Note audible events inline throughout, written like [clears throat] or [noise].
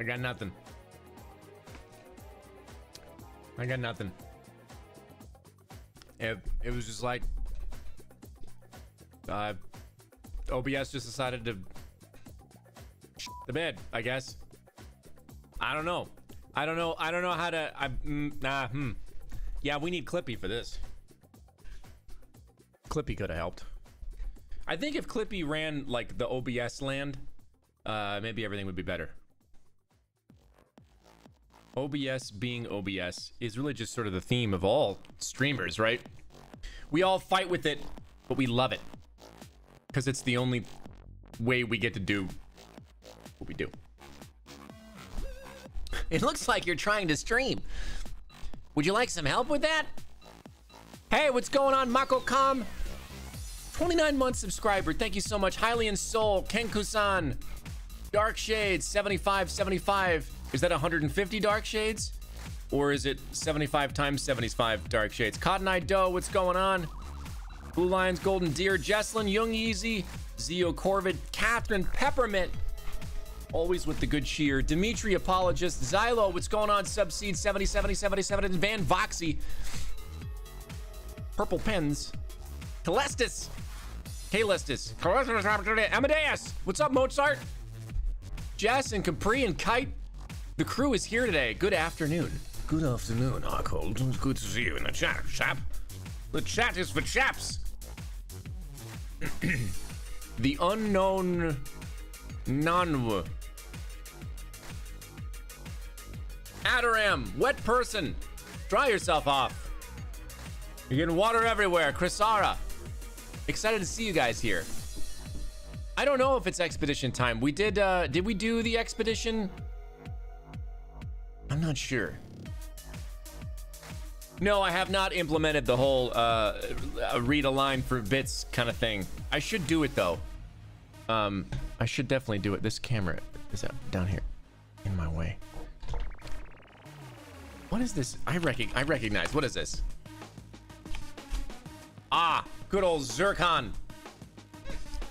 I got nothing. I got nothing. It, it was just like uh, OBS just decided to the bed, I guess. I don't know. I don't know. I don't know how to. I mm, nah. Hmm. Yeah, we need Clippy for this. Clippy could have helped. I think if Clippy ran like the OBS land, uh, maybe everything would be better. OBS being OBS is really just sort of the theme of all streamers, right? We all fight with it, but we love it. Because it's the only way we get to do what we do. [laughs] It looks like you're trying to stream. Would you like some help with that? Hey, what's going on, Mako-Kam? 29 month subscriber. Thank you so much. Hylian Soul, Kenkusan, Dark Shades, 7575. Is that 150 Dark Shades? Or is it 75 times 75 Dark Shades? Cotton Eye Doe, what's going on? Blue Lions, Golden Deer, Jesslyn, Young Easy, Zio Corvid, Catherine Peppermint, always with the good cheer. Dimitri Apologist, Xylo, what's going on? Subseed 70, 70, 77, Van Voxy, Purple Pens, Calestis, Calestis, Amadeus, what's up, Mozart? Jess and Capri and Kite, the crew is here today. Good afternoon. Good afternoon, Arkhold. Good to see you in the chat, chap. The chat is for chaps. [clears throat] the unknown Nanwu. Adaram, wet person. Dry yourself off. You're getting water everywhere. Chrisara. Excited to see you guys here. I don't know if it's expedition time. We did, uh, did we do the expedition? I'm not sure. No, I have not implemented the whole uh, read a line for bits kind of thing. I should do it though. Um, I should definitely do it. This camera is down here in my way. What is this? I I recognize. What is this? Ah, good old Zircon.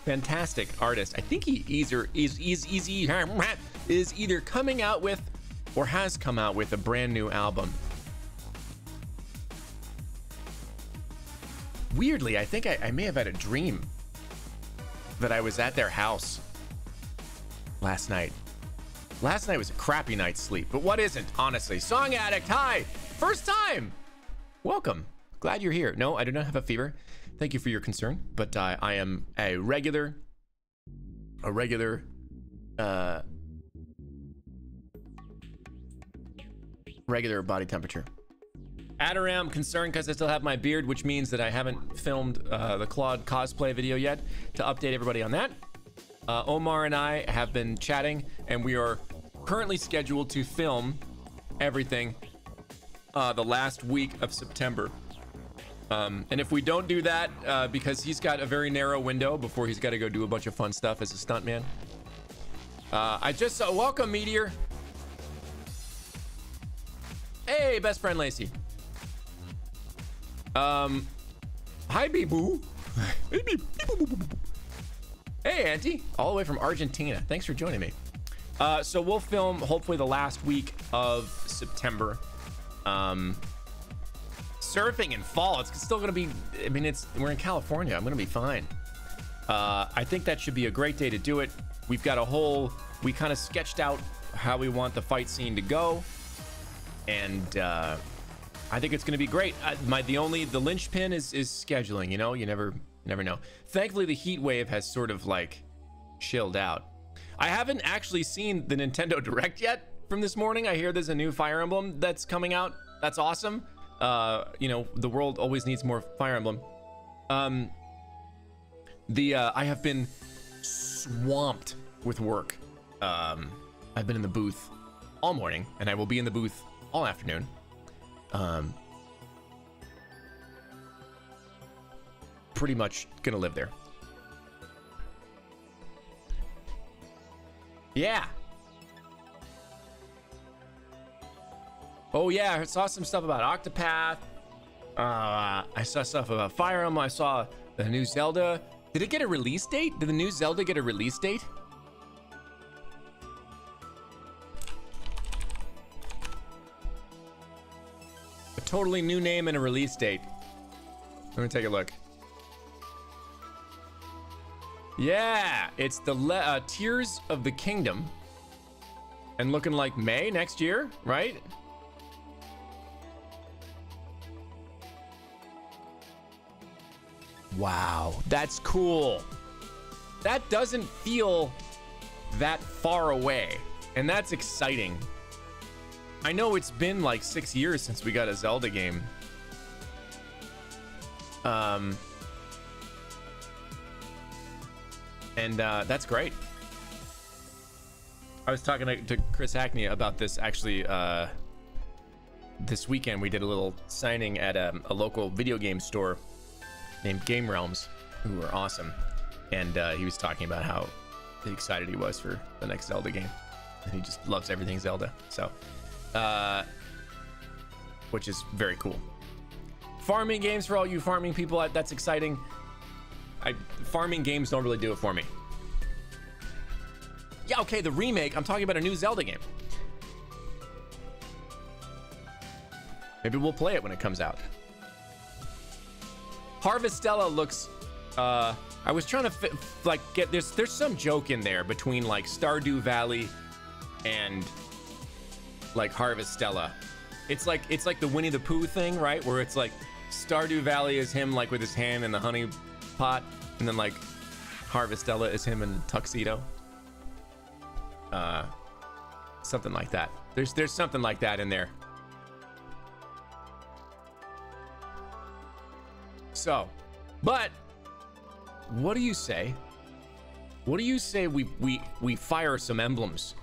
Fantastic artist. I think he either is is easy is either coming out with or has come out with a brand new album. Weirdly, I think I, I may have had a dream that I was at their house last night. Last night was a crappy night's sleep, but what isn't, honestly? Song Addict, hi! First time! Welcome. Glad you're here. No, I do not have a fever. Thank you for your concern, but uh, I am a regular, a regular, uh, regular body temperature. Adaram, concerned because I still have my beard, which means that I haven't filmed uh, the Claude cosplay video yet to update everybody on that. Uh, Omar and I have been chatting, and we are currently scheduled to film everything uh, the last week of September. Um, and if we don't do that, uh, because he's got a very narrow window before he's got to go do a bunch of fun stuff as a stuntman. Uh, I just uh, welcome Meteor. Hey, best friend Lacey. Um, hi, Boo. hey, Auntie. All the way from Argentina. Thanks for joining me. Uh, so we'll film hopefully the last week of September. Um, surfing in fall. It's still gonna be. I mean, it's we're in California. I'm gonna be fine. Uh, I think that should be a great day to do it. We've got a whole. We kind of sketched out how we want the fight scene to go, and uh, I think it's going to be great. Uh, my the only the linchpin is is scheduling. You know, you never never know. Thankfully, the heat wave has sort of like chilled out. I haven't actually seen the Nintendo [laughs] Direct yet from this morning. I hear there's a new Fire Emblem that's coming out. That's awesome. Uh, you know, the world always needs more Fire Emblem. Um, the uh, I have been swamped with work. Um, I've been in the booth all morning, and I will be in the booth all afternoon. Um, pretty much gonna live there. Yeah. Oh yeah, I saw some stuff about Octopath. Uh, I saw stuff about Fire Emblem. I saw the new Zelda. Did it get a release date? Did the new Zelda get a release date? Totally new name and a release date. Let me take a look. Yeah, it's the uh, Tears of the Kingdom. And looking like May next year, right? Wow, that's cool. That doesn't feel that far away, and that's exciting. I know it's been like six years since we got a Zelda game. Um, and uh, that's great. I was talking to, Chris Hackney about this actually uh, this weekend. We did a little signing at a, a local video game store named Game Realms, who were awesome. And uh, he was talking about how excited he was for the next Zelda game. And he just loves everything Zelda. So, uh, which is very cool. Farming games for all you farming people, that's exciting. I, farming games don't really do it for me. Yeah, okay, the remake. I'm talking about a new Zelda game. Maybe we'll play it when it comes out. Harvestella looks. Uh, I was trying to fit, like get there's there's some joke in there between like Stardew Valley and like Harvestella. It's like it's like the Winnie the Pooh thing, right? Where it's like Stardew Valley is him like with his hand in the honey pot, and then like Harvestella is him in the tuxedo. Uh, something like that. There's there's something like that in there. So, but what do you say? What do you say we we we fire some emblems?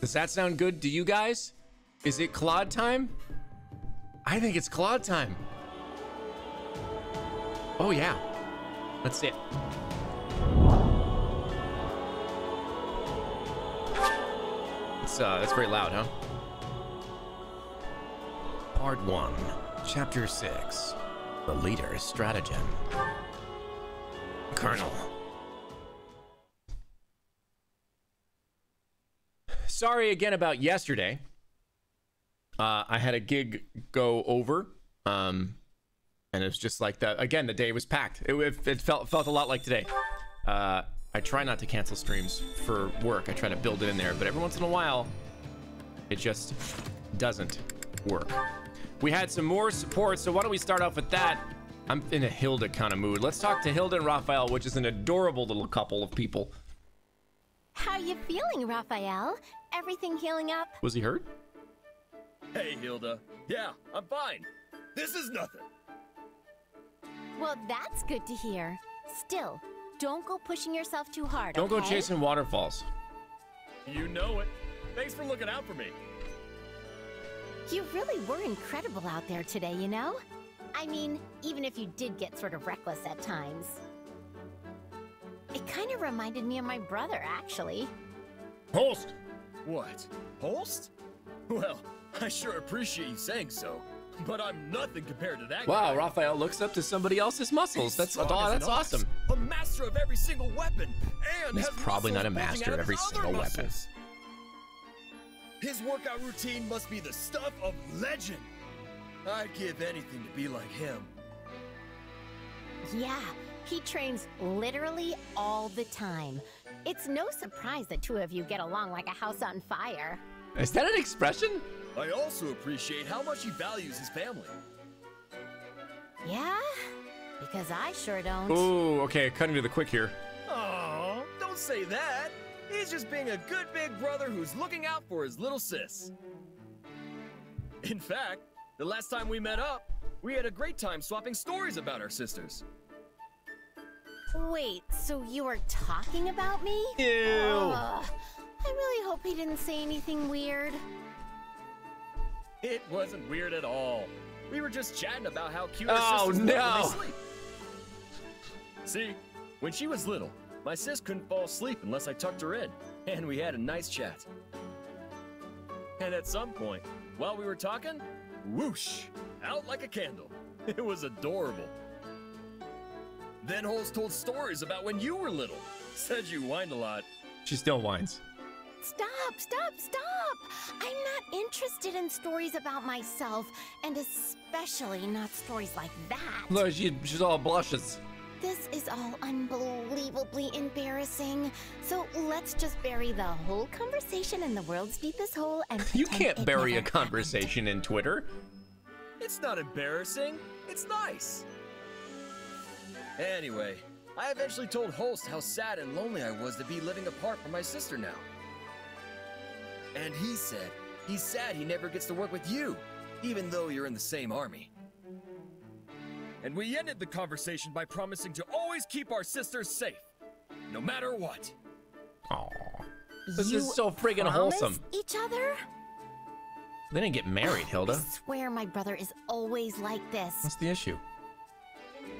Does that sound good to you guys? Is it Claude time? I think it's Claude time. Oh yeah. Let's see it. It's uh that's very loud, huh? Part 1, Chapter 6. The leader's stratagem. Colonel. Sorry again about yesterday. Uh, I had a gig go over, um, and it was just like that. Again, the day was packed. It, it felt felt a lot like today. Uh, I try not to cancel streams for work. I try to build it in there, but every once in a while, it just doesn't work. We had some more support, so why don't we start off with that? I'm in a Hilda kind of mood. Let's talk to Hilda and Raphael, which is an adorable little couple of people. How are you feeling, Raphael? Everything healing up? Was he hurt? Hey, Hilda. Yeah, I'm fine. This is nothing. Well, that's good to hear. Still, don't go pushing yourself too hard, Don't go chasing waterfalls. You know it. Thanks for looking out for me. You really were incredible out there today, you know? I mean, even if you did get sort of reckless at times. It kind of reminded me of my brother, actually. Holst! What? Holst? Well, I sure appreciate you saying so, but I'm nothing compared to that Wow, guy. Raphael looks up to somebody else's muscles. That's Strong oh, as an that's ox, awesome. A master of every single weapon, and He's has probably not a master of every his other single weapon. His workout routine must be the stuff of legend. I'd give anything to be like him. Yeah, he trains literally all the time. It's no surprise the two of you get along like a house on fire. Is that an expression? I also appreciate how much he values his family. Yeah? Because I sure don't. Ooh, okay, cutting to the quick here. Oh, don't say that. He's just being a good big brother who's looking out for his little sis. In fact, the last time we met up, we had a great time swapping stories about our sisters. Wait, so you were talking about me? Ew. Ugh, I really hope he didn't say anything weird. It wasn't weird at all. We were just chatting about how cute Oh, our sisters look when no. they sleep. See, when she was little, my sis couldn't fall asleep unless I tucked her in, and we had a nice chat. And at some point, while we were talking, whoosh, out like a candle. [laughs] It was adorable. Then Holst told stories about when you were little. Said you whined a lot. She still whines. Stop, stop, stop! I'm not interested in stories about myself, and especially not stories like that. Look, she, she's all blushes. This is all unbelievably embarrassing. So let's just bury the whole conversation in the world's deepest hole and You can't bury a never conversation in Twitter. It's not embarrassing. It's nice. Anyway, I eventually told Holst how sad and lonely I was to be living apart from my sister now. And he said he's sad he never gets to work with you, even though you're in the same army. And we ended the conversation by promising to always keep our sisters safe, no matter what. Aw. This You is so friggin' wholesome. Each other? They didn't get married, Hilda. I Hilda. swear my brother is always like this. What's the issue?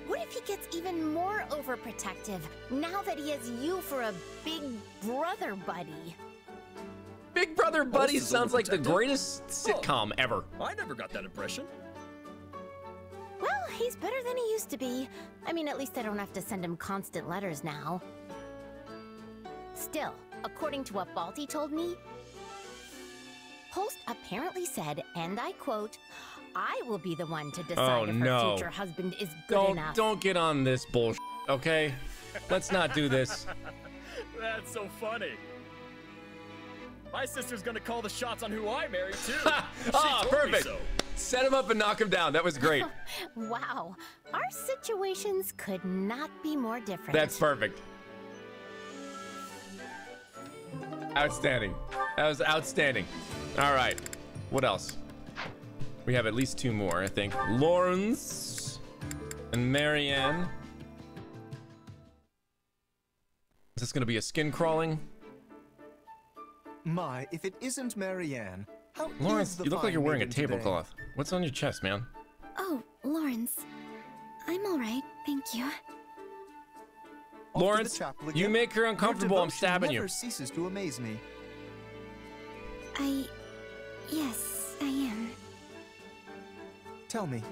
What if he gets even more overprotective now that he has you for a big brother buddy? Big Brother oh, Buddy is sounds like the greatest sitcom oh. ever. I never got that impression. Well, he's better than he used to be. I mean, at least I don't have to send him constant letters now. Still, according to what Balthus told me, Holst apparently said, and I quote, I will be the one to decide Oh, if her no. future husband is good Don't enough. don't get on this bullshit, okay? Let's not do this. [laughs] That's so funny. My sister's gonna call the shots on who I marry too. [laughs] She Ah, told me perfect. so. Set him up and knock him down. That was great. [laughs] Wow, our situations could not be more different. That's perfect. Outstanding. That was outstanding. All right. What else? We have at least two more, I think. Lorenz and Marianne. Is this going to be a skin crawling? My, if it isn't Marianne, how Lorenz, is the you look like you're wearing a maiden today? tablecloth. What's on your chest, man? Oh, Lorenz. I'm all right, thank you. Off to the Lorenz, you make her uncomfortable. I'm devotion stabbing never you. ceases to amaze me. I. Yes, I am. Tell me,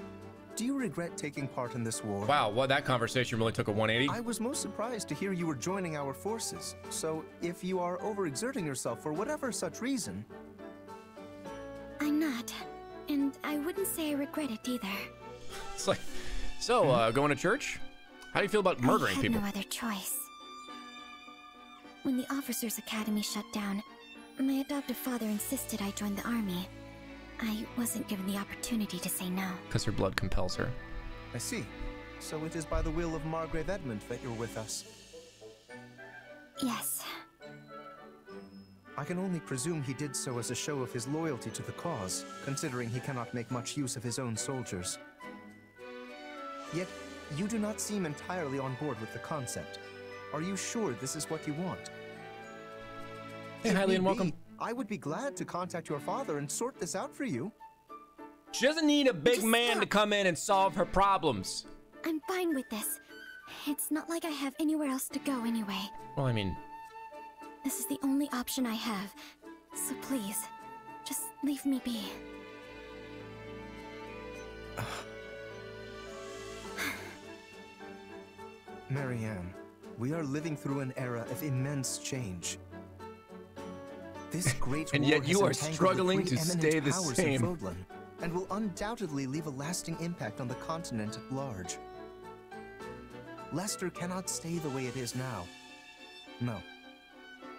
do you regret taking part in this war? Wow, well, that conversation really took a 180. I was most surprised to hear you were joining our forces. So, if you are overexerting yourself for whatever such reason, I'm not. And I wouldn't say I regret it either. [laughs] It's like, so, uh, going to church? How do you feel about I murdering had people? no other choice. When the Officers Academy shut down, my adoptive father insisted I join the army. I wasn't given the opportunity to say no. Because her blood compels her. I see. So it is by the will of Margrave Edmund that you're with us. Yes. I can only presume he did so as a show of his loyalty to the cause, considering he cannot make much use of his own soldiers. Yet, you do not seem entirely on board with the concept. Are you sure this is what you want? Hey, If Hylian, need welcome. Be, I would be glad to contact your father and sort this out for you. She doesn't need a big Just man to come in and solve her problems. I'm fine with this. It's not like I have anywhere else to go anyway. Well, I mean, This is the only option I have. So please, just leave me be. [sighs] Marianne, we are living through an era of immense change. This great And yet you are struggling to stay the same. Fodlan, and will undoubtedly leave a lasting impact on the continent at large. Leicester cannot stay the way it is now. No,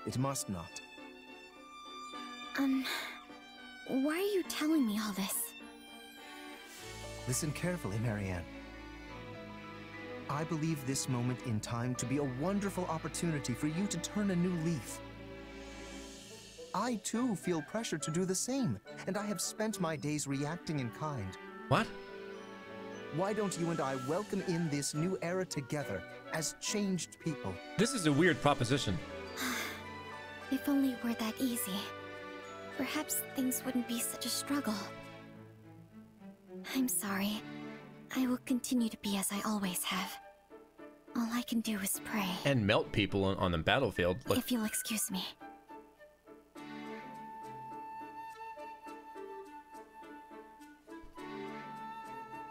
it must not. Um, why are you telling me all this? Listen carefully, Marianne. I believe this moment in time to be a wonderful opportunity for you to turn a new leaf. I too feel pressure to do the same, and I have spent my days reacting in kind. what? Why don't you and I welcome in this new era together as changed people? This is a weird proposition. [sighs] If only it were that easy. Perhaps things wouldn't be such a struggle. I'm sorry. I will continue to be as I always have. All I can do is pray. And melt people on, on the battlefield. Look, If you'll excuse me.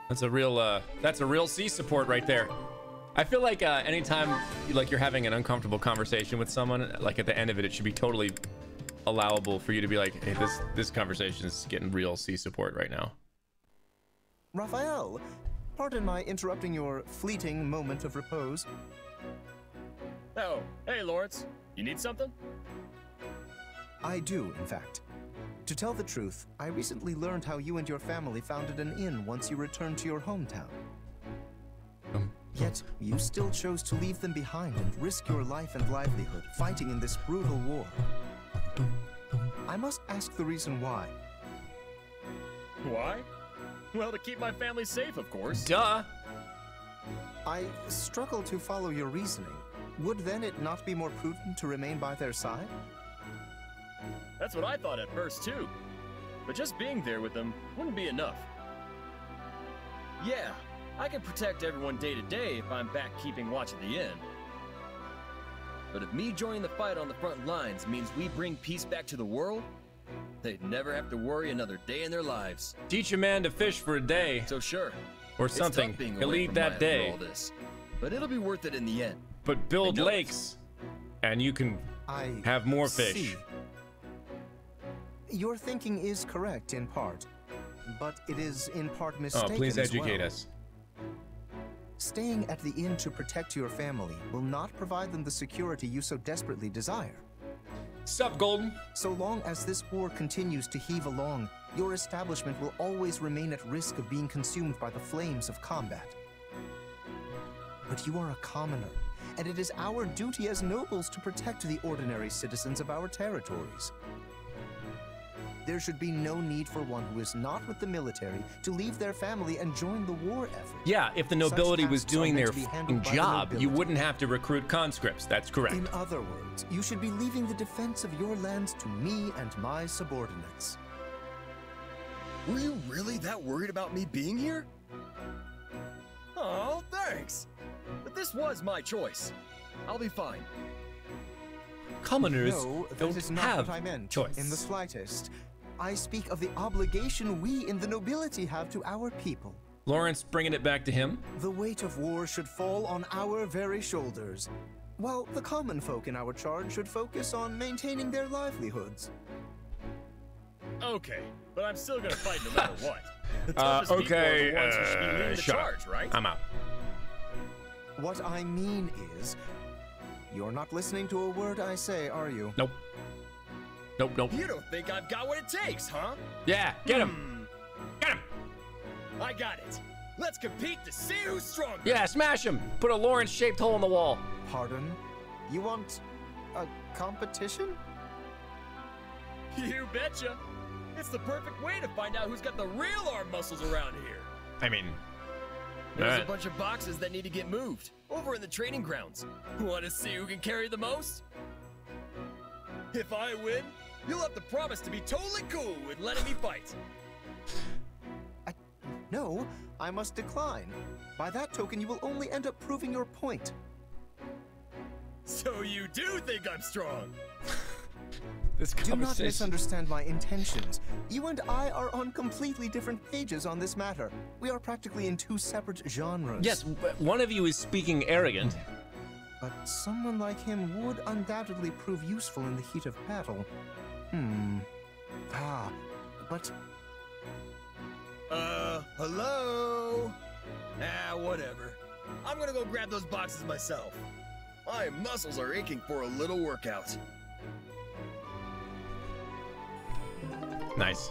That's a real, uh, that's a real C support right there. I feel like uh, anytime like you're having an uncomfortable conversation with someone, like at the end of it, it should be totally allowable for you to be like, hey, this this conversation is getting real C support right now. Raphael, pardon my interrupting your fleeting moment of repose. Oh, hey, Lorenz. You need something? I do, in fact. To tell the truth, I recently learned how you and your family founded an inn once you returned to your hometown. Um, Yet, you still chose to leave them behind and risk your life and livelihood fighting in this brutal war. I must ask the reason why. Why? Well, to keep my family safe, of course. Duh. I struggle to follow your reasoning. Would then it not be more prudent to remain by their side? That's what I thought at first, too. But just being there with them wouldn't be enough. Yeah, I can protect everyone day to day if I'm back keeping watch at the inn. But if me joining the fight on the front lines means we bring peace back to the world, they'd never have to worry another day in their lives. Teach a man to fish for a day So sure, or it's something. tough being He'll away eat from that Maya day. all this, but it'll be worth it in the end. But build I it. lakes, and you can I have more fish. Your thinking is correct in part, but it is in part mistaken. Oh, mistaken please as educate well. us. Staying at the inn to protect your family will not provide them the security you so desperately desire. Sup, Golden? So long as this war continues to heave along, your establishment will always remain at risk of being consumed by the flames of combat. But you are a commoner, and it is our duty as nobles to protect the ordinary citizens of our territories. There should be no need for one who is not with the military to leave their family and join the war effort. Yeah, if the nobility was doing their to fucking handled the job, you wouldn't have to recruit conscripts. That's correct. In other words, you should be leaving the defense of your lands to me and my subordinates. Were you really that worried about me being here? Oh, thanks. But this was my choice. I'll be fine. Commoners no, don't is not have what I meant. choice. In the slightest. I speak of the obligation we in the nobility have to our people. Lorenz bringing it back to him. The weight of war should fall on our very shoulders, while the common folk in our charge should focus on maintaining their livelihoods. Okay, but I'm still gonna fight no matter what. [laughs] The Uh, toughest are okay, the ones who should be uh, the shut up. charge, right? I'm out. What I mean is, you're not listening to a word I say, are you? Nope. Nope, nope. You don't think I've got what it takes, huh? Yeah, get him. Hmm, Get him. I got it. Let's compete to see who's stronger. Yeah, smash him. Put a Lorenz shaped hole in the wall. Pardon? You want a competition? You betcha. It's the perfect way to find out who's got the real arm muscles around here. I mean, There's Alright. a bunch of boxes that need to get moved over in the training grounds. Want to see who can carry the most? If I win, you'll have to promise to be totally cool with letting me fight. I, no, I must decline. By that token, you will only end up proving your point. So you do think I'm strong? [laughs] this Do not misunderstand my intentions. You and I are on completely different pages on this matter. We are practically in two separate genres. Yes, but one of you is speaking arrogant. But someone like him would undoubtedly prove useful in the heat of battle. Hmm. Ah, but Uh, hello? Ah, whatever. I'm gonna go grab those boxes myself. My muscles are aching for a little workout. Nice.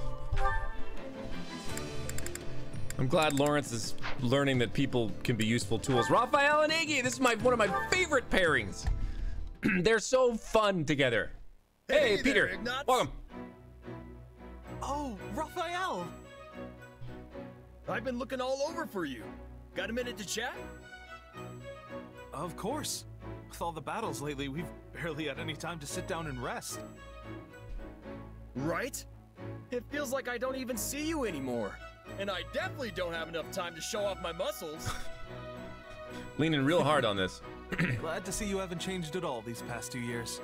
I'm glad Lorenz is learning that people can be useful tools. Raphael and Iggy, this is my one of my favorite pairings. [clears throat] They're so fun together. Hey, Hey Peter, there, welcome. Oh, Raphael! I've been looking all over for you. Got a minute to chat? Of course. With all the battles lately, we've barely had any time to sit down and rest. Right? It feels like I don't even see you anymore. And I definitely don't have enough time to show off my muscles. [laughs] Leaning real hard on this. [clears throat] Glad to see you haven't changed at all these past two years.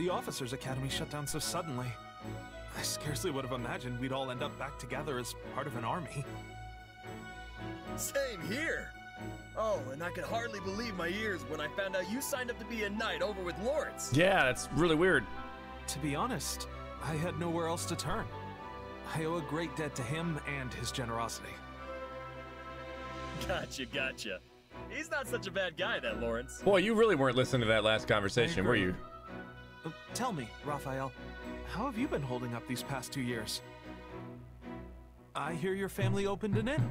The Officers Academy shut down so suddenly. I scarcely would have imagined we'd all end up back together as part of an army. Same here. Oh, and I could hardly believe my ears when I found out you signed up to be a knight over with Lorenz. Yeah, that's really weird. To be honest, I had nowhere else to turn. I owe a great debt to him and his generosity. Gotcha, gotcha. He's not such a bad guy, that Lorenz. Boy, you really weren't listening to that last conversation, were you? Tell me, Raphael, how have you been holding up these past two years? I hear your family opened an inn.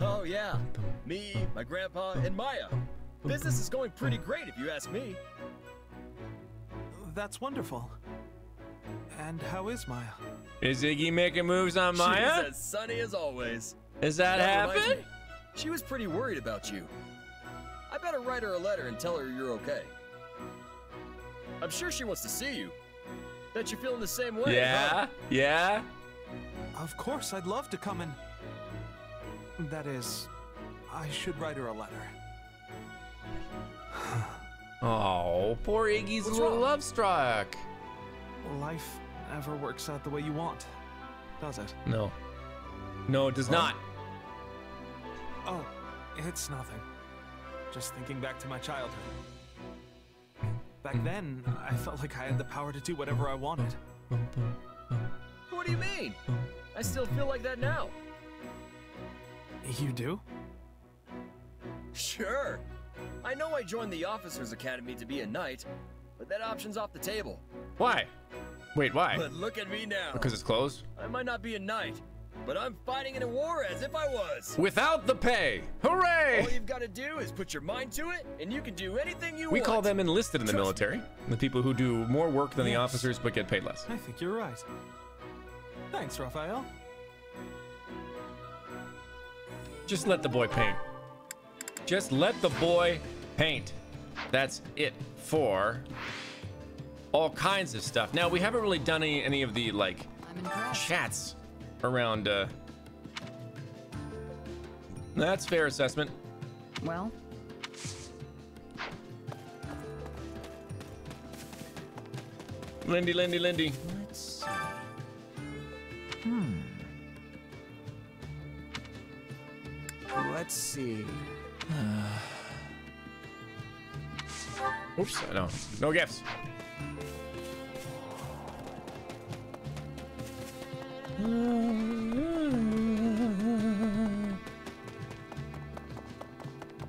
Oh, yeah. Me, my grandpa, and Maya. Business is going pretty great, if you ask me. That's wonderful. And how is Maya? Is Iggy making moves on Maya? She's as sunny as always. Is that That reminds happen? She was pretty worried about you. I better write her a letter and tell her you're okay. I'm sure she wants to see you. Bet you're feeling the same way. Yeah, huh? yeah. Of course, I'd love to come and. That is, I should write her a letter. [sighs] Oh, poor Iggy's What's a little wrong? love struck. Life never works out the way you want, does it? No. No, it does not. Oh, it's nothing. Just thinking back to my childhood. Back mm. then, I felt like I had the power to do whatever I wanted. What do you mean? I still feel like that now. You do? Sure. I know I joined the Officers Academy to be a knight, but that option's off the table. Why? Wait, why? But look at me now. Because it's closed? I might not be a knight, but I'm fighting in a war as if I was. Without the pay. Hooray! All you've got to do is put your mind to it, and you can do anything you We want. We call them enlisted in the Trust me. military. The people who do more work than the officers but get paid less. I think you're right. Thanks, Raphael. Just let the boy paint. Just let the boy paint. That's it for all kinds of stuff. Now, we haven't really done any, any of the, like, chats around, uh... That's fair assessment. Well, Lindy, Lindy, Lindy. let's see. Hmm. Let's see. Oops, no. No gifts.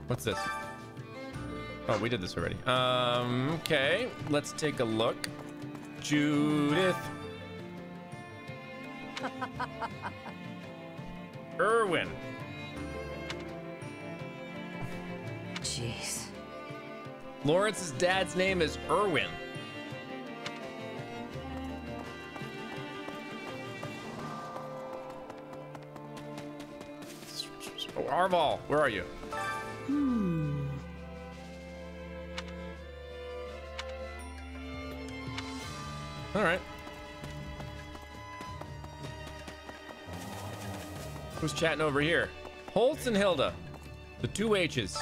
What's this? Oh, we did this already. Um, okay. Let's take a look. Judith. [laughs] Erwin. Jeez. Lorenz's dad's name is Erwin. Oh, Arval, where are you? Hmm. All right. Who's chatting over here? Holst and Hilda, the two H's.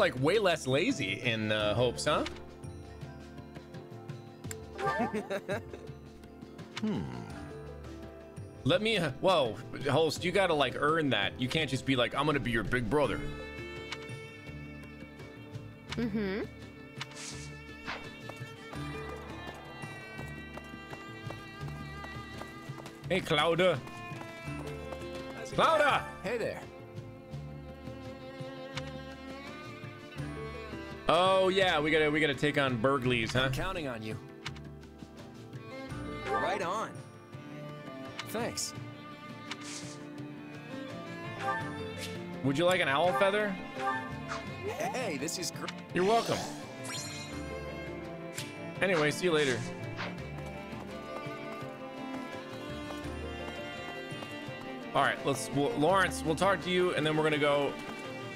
Like way less lazy in uh, Hopes, huh? [laughs] Let me. uh, Whoa, Holst, you gotta like earn that. You can't just be like, I'm gonna be your big brother. Mm-hmm. Hey, Clouda. Clouda! Hey there. Oh yeah, we gotta we gotta take on Bergliez, huh? I'm Counting on you. Right on. Thanks. Would you like an owl feather? Hey, this is great. You're welcome. Anyway, see you later. All right, let's. Well, Lorenz, we'll talk to you, and then we're gonna go.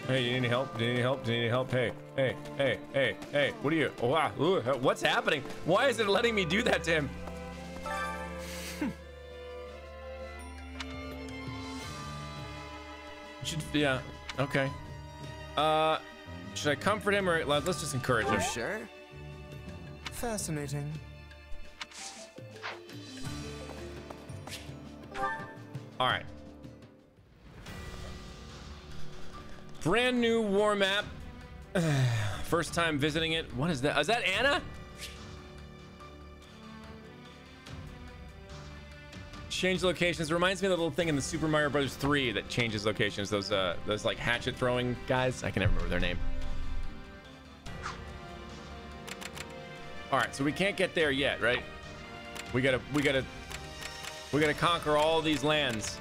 Hey, you need any help? Do you need any help? Do you need any help? Hey, hey, hey, hey, hey. What are you? Oh, wow. Ooh, what's happening? Why is it letting me do that to him? [laughs] Should yeah. Okay. Uh, should I comfort him or let- let's just encourage him? Sure. Fascinating. All right. Brand new war map. [sighs] First time visiting it. What is that? Is that Anna? Change locations. Reminds me of the little thing in the Super Mario Brothers 3 that changes locations. Those uh those like hatchet throwing guys. I can never remember their name. All right, so we can't get there yet, right? We gotta we gotta we gotta conquer all these lands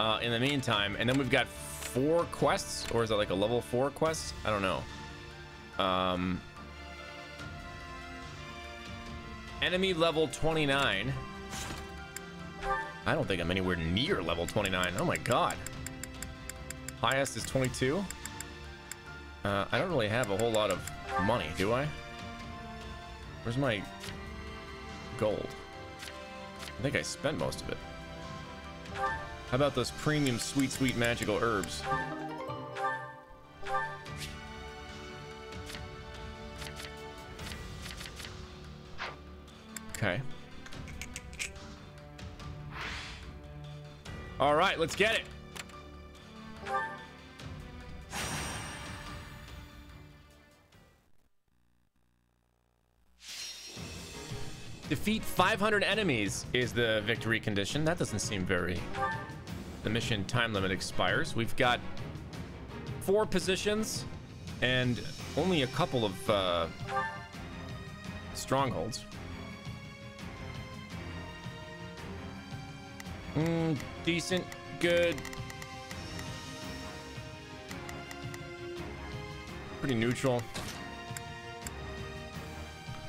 uh, in the meantime, and then we've got four quests, or is that like a level four quest? I don't know. Um, enemy level 29. I don't think I'm anywhere near level 29. Oh my god. Highest is 22. Uh, I don't really have a whole lot of money, do I? Where's my gold? I think I spent most of it. How about those premium sweet, sweet magical herbs? Okay. All right, let's get it. Defeat 500 enemies is the victory condition. That doesn't seem very... The mission time limit expires. We've got four positions and only a couple of uh, strongholds. Mm, decent, good. Pretty neutral.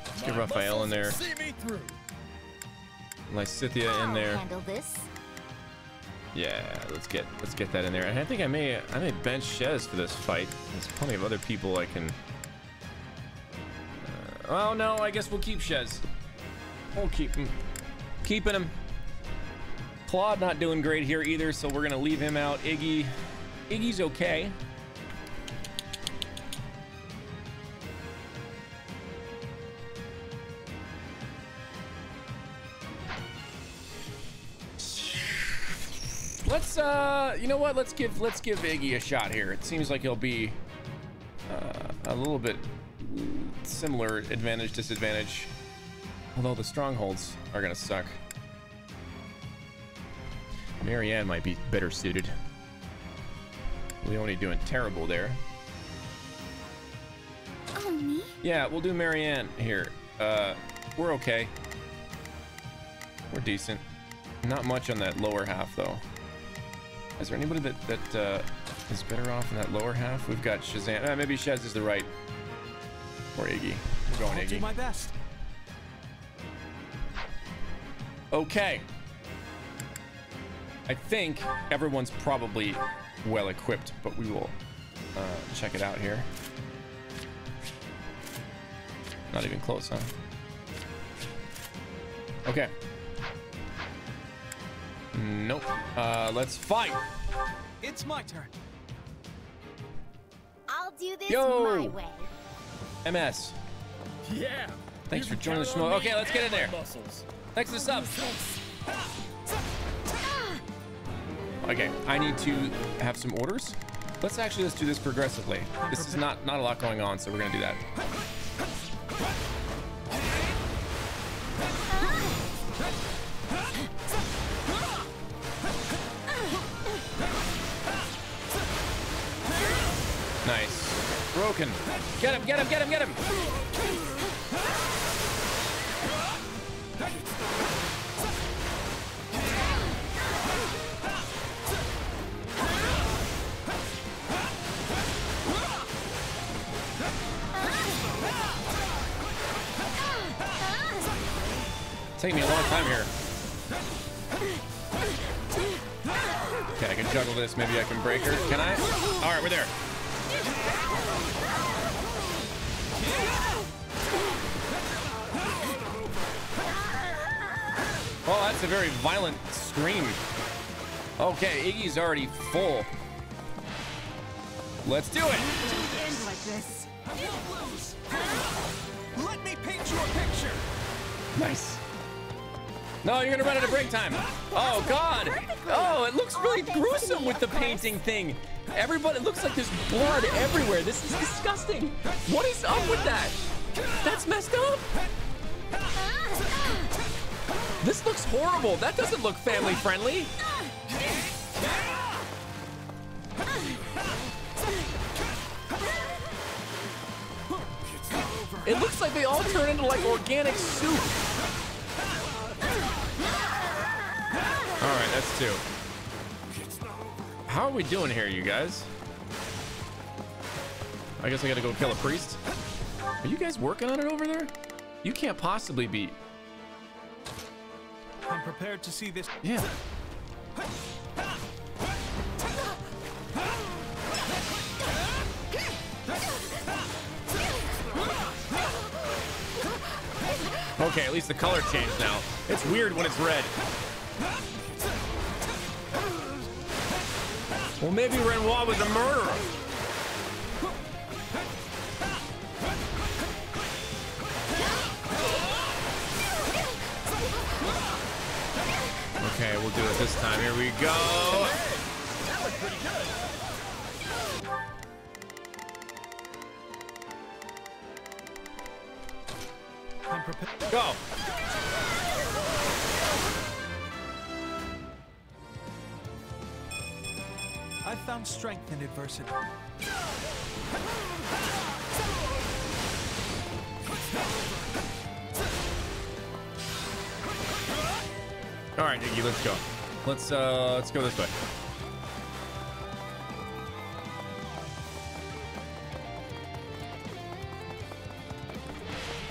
Let's get My Raphael in there. See me. Lysithea in there. handle this. Yeah, let's get let's get that in there. And I think I may I may bench Shez for this fight. There's plenty of other people I can. Uh, oh no, I guess we'll keep Shez. We'll keep him. Keeping him. Claude not doing great here either, so we're gonna leave him out. Iggy, Iggy's okay. Let's uh, you know what? Let's give let's give Iggy a shot here. It seems like he'll be uh, a little bit similar advantage disadvantage. Although the strongholds are gonna suck. Marianne might be better suited. Leonie doing terrible there. Oh, me? Yeah, we'll do Marianne here. Uh, we're okay. We're decent. Not much on that lower half though. Is there anybody that that uh, is better off in that lower half? We've got Shazam. Uh, maybe Shez is the right. Or Iggy. We're going I'll do my best. Okay. I think everyone's probably well equipped, but we will uh, check it out here. Not even close, huh? Okay. Nope. Uh, let's fight. It's my turn. I'll do this Yo. my way. MS. Yeah. Thanks for joining the count schmo. Okay, let's get in there. Muscles. Thanks for the sub. Okay, I need to have some orders. Let's actually let's do this progressively. This is not not a lot going on, so we're gonna do that. Broken. Get him, get him, get him, get him. Taking me a long time here. Okay, I can juggle this. Maybe I can break her. Can I? All right, we're there. Oh, that's a very violent scream. Okay, Iggy's already full. Let's do it. End like this. Let me paint you a picture. Nice. No, you're gonna run out of break time. Oh God. Oh, it looks really gruesome with the painting thing. Everybody, it looks like there's blood everywhere. This is disgusting. What is up with that? That's messed up. This looks horrible. That doesn't look family friendly. It looks like they all turn into like organic soup. All right, that's two. How are we doing here, you guys? I guess I gotta go kill a priest. Are you guys working on it over there? You can't possibly be. I'm prepared to see this. Yeah. Okay, at least the color changed now. It's weird when it's red. Well, maybe Renoir was a murderer. Okay, we'll do it this time. Here we go. I'm prepared. Go. I've found strength in adversity. All right, Iggy, let's go. Let's uh, let's go this way.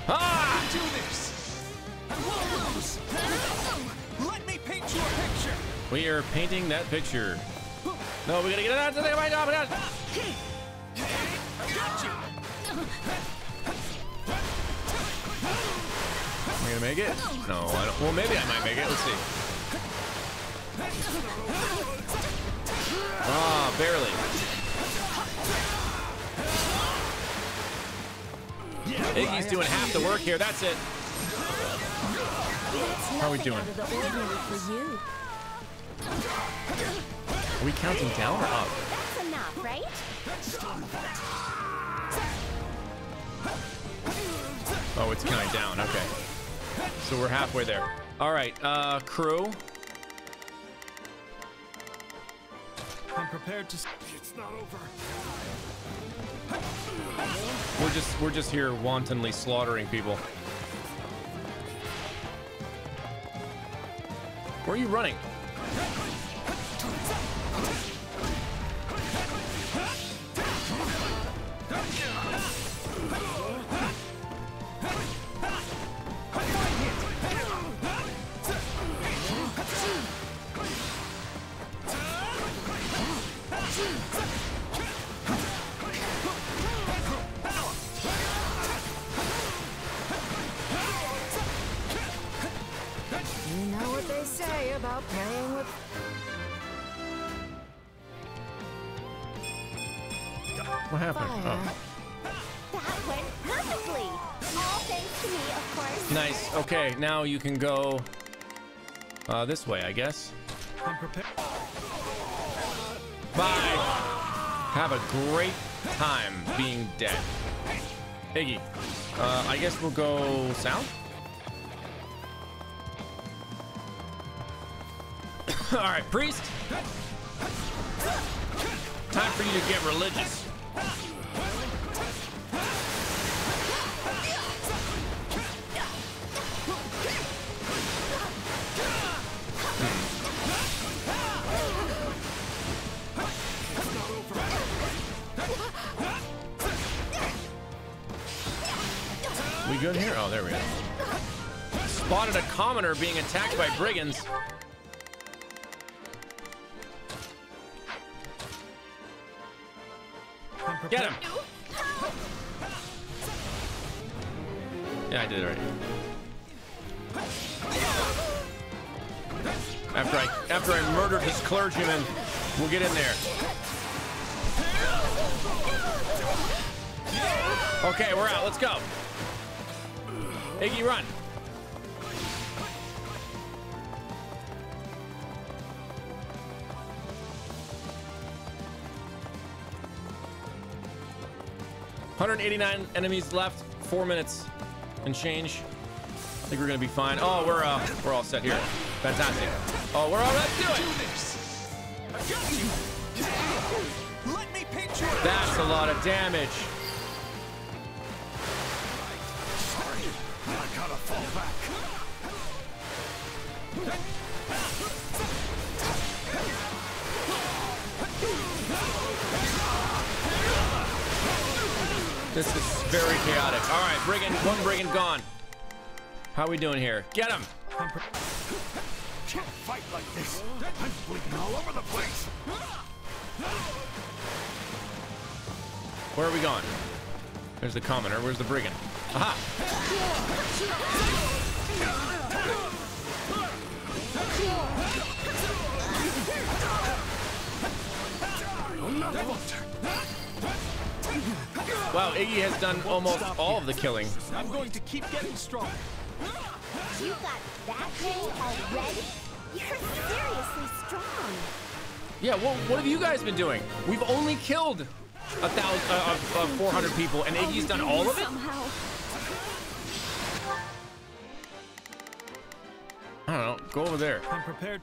Ah! Do this. Let me paint you a picture. We are painting that picture. No, we gotta get it out to the right now. we gotta- Got you. Gonna make it? No, I don't. Well, maybe I might make it. Let's see. Ah, barely. Iggy's doing half the work here. That's it. How are we doing? Are we counting down or up? That's enough, right? Oh, it's counting down. Okay. So we're halfway there. All right, uh, crew. I'm prepared to. It's not over. We're just we're just here wantonly slaughtering people. Where are you running? Now you can go uh, this way, I guess. I'm prepared. Bye. Have a great time being dead. Iggy, uh, I guess we'll go south. [coughs] All right, priest. Time for you to get religious. Commoner being attacked by brigands. Enemies left. Four minutes and change. I think we're gonna be fine. Oh, we're uh, we're all set here. Fantastic. Oh, we're all let's do it. That's a lot of damage. I gotta fall back. This is very chaotic. All right, brigand, one brigand gone. How are we doing here? Get him. Can't fight like this. I'm bleeding all over the place. Where are we going? There's the commoner. Where's the brigand? Aha! Wow, Iggy has done almost all of the killing. I'm going to keep getting stronger. You got that many already? You're seriously strong. Yeah, what, what have you guys been doing? We've only killed a thousand, uh, uh, uh, 400 people, and Iggy's done all of it? Somehow. I don't know. Go over there. I'm prepared.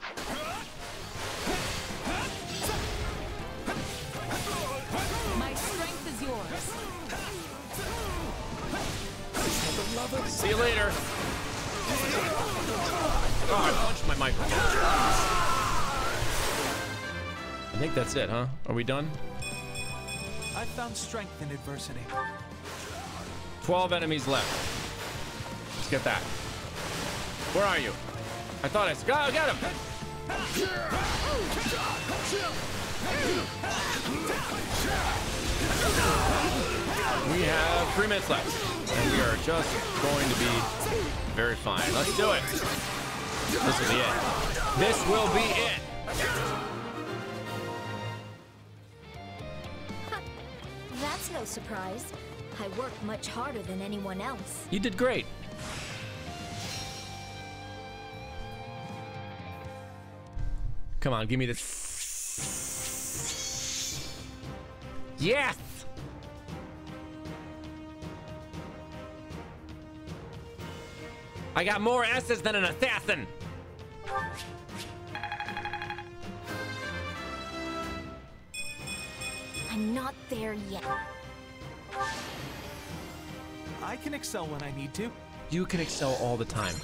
See you later. Oh, I punched my microphone. I think that's it, huh? Are we done? I found strength in adversity. 12 enemies left. Let's get that. Where are you? I thought I got, got him. We have three minutes left, and we are just going to be very fine. Let's do it. This will be it. This will be it. That's no surprise. I work much harder than anyone else. You did great. Come on, give me this. Yes! I got more S's than an assassin. I'm not there yet. I can excel when I need to. You can excel all the time.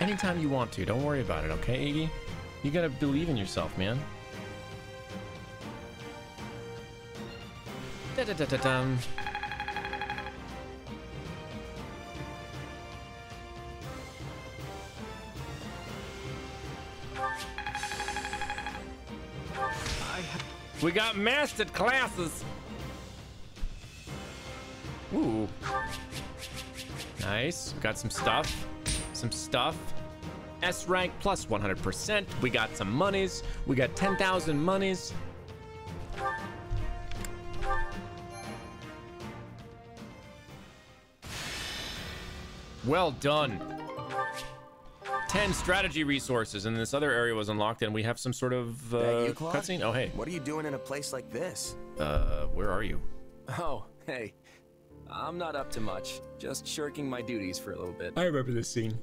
Anytime you want to. Don't worry about it, okay, Iggy? You gotta believe in yourself, man. Da-da-da-da-dum. We got mastered classes. Ooh. Nice. Got some stuff. Some stuff. S rank plus 100%. We got some monies. We got 10,000 monies. Well done. 10 strategy resources, and this other area was unlocked, and we have some sort of uh, That you, cutscene. Oh, hey. What are you doing in a place like this? Uh, where are you? Oh, hey. I'm not up to much. Just shirking my duties for a little bit. I remember this scene.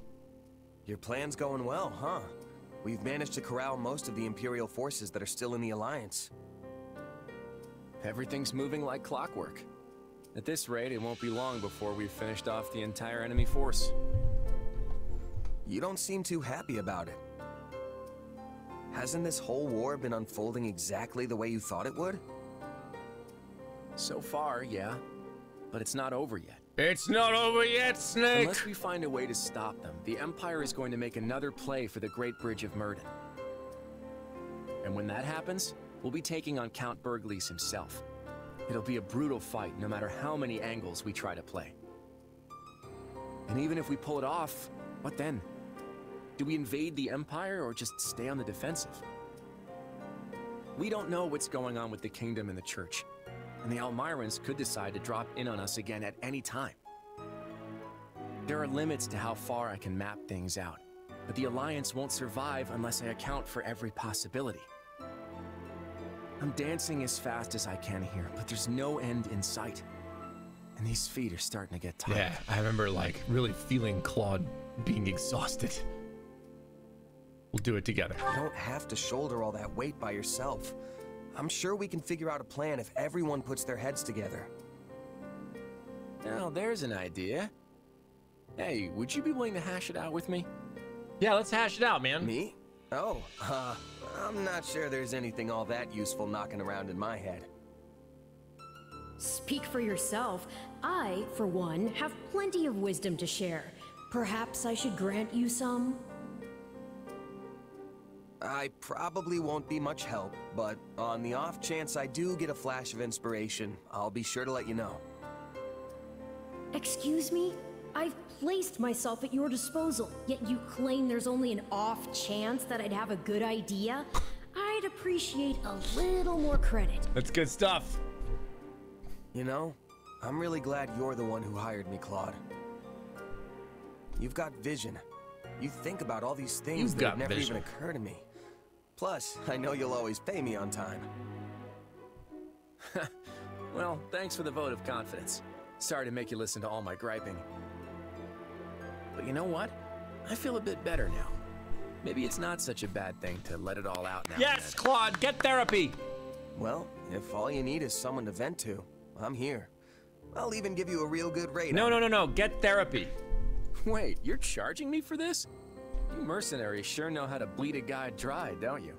Your plan's going well, huh? We've managed to corral most of the Imperial forces that are still in the Alliance. Everything's moving like clockwork. At this rate, it won't be long before we've finished off the entire enemy force. You don't seem too happy about it. Hasn't this whole war been unfolding exactly the way you thought it would? So far, yeah. But it's not over yet. It's not over yet, Snake! Unless we find a way to stop them, the Empire is going to make another play for the Great Bridge of Myrddin. And when that happens, we'll be taking on Count Bergliez himself. It'll be a brutal fight, no matter how many angles we try to play. And even if we pull it off, what then? Do we invade the Empire or just stay on the defensive? We don't know what's going on with the Kingdom and the Church, and the Almyrans could decide to drop in on us again at any time. There are limits to how far I can map things out, but the Alliance won't survive unless I account for every possibility. I'm dancing as fast as I can here, but there's no end in sight. And these feet are starting to get tired. Yeah, I remember like really feeling Claude being exhausted. We'll do it together. You don't have to shoulder all that weight by yourself. I'm sure we can figure out a plan if everyone puts their heads together. Now, there's an idea. Hey, would you be willing to hash it out with me? Yeah, let's hash it out, man. Me? Oh, uh, I'm not sure there's anything all that useful knocking around in my head. Speak for yourself. I, for one, have plenty of wisdom to share. Perhaps I should grant you some? I probably won't be much help, but on the off chance I do get a flash of inspiration, I'll be sure to let you know. Excuse me? I've placed myself at your disposal, yet you claim there's only an off chance that I'd have a good idea? I'd appreciate a little more credit. That's good stuff. You know, I'm really glad you're the one who hired me, Claude. You've got vision. You think about all these things You've that got never vision. even occur to me. Plus, I know you'll always pay me on time. [laughs] Well, thanks for the vote of confidence. Sorry to make you listen to all my griping. But you know what? I feel a bit better now. Maybe it's not such a bad thing to let it all out now. and Yes, Claude, get therapy. Well, if all you need is someone to vent to, I'm here. I'll even give you a real good rate. No, no, no, no. Get therapy. Wait, you're charging me for this? You mercenaries sure know how to bleed a guy dry, don't you?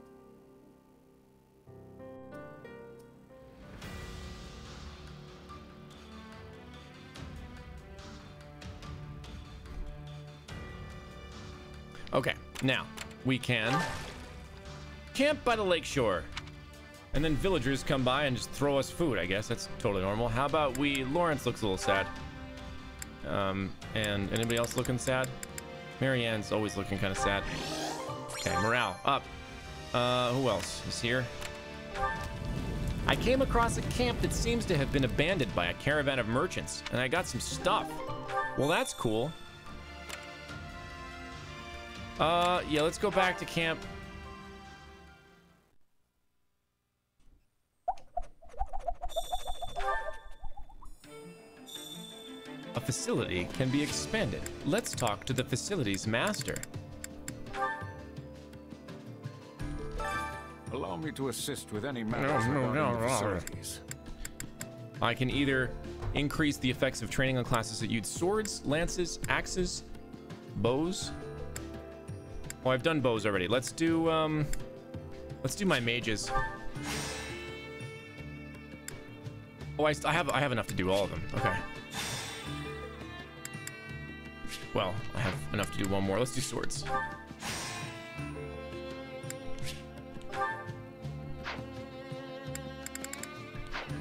Okay, now we can camp by the lakeshore. And then villagers come by and just throw us food, I guess. That's totally normal. How about we... Lorenz looks a little sad. Um, and anybody else looking sad? Marianne's always looking kind of sad. Okay, morale up. Uh, who else is here? I came across a camp that seems to have been abandoned by a caravan of merchants, and I got some stuff. Well, that's cool. Uh, yeah, let's go back to camp. A facility can be expanded. Let's talk to the facility's master. Allow me to assist with any matters No, no, regarding no, the no. facilities. I can either increase the effects of training on classes that use swords, lances, axes, bows. Oh, I've done bows already. Let's do um let's do my mages. Oh, I, I have I have enough to do all of them. Okay. Well, I have enough to do one more. Let's do swords.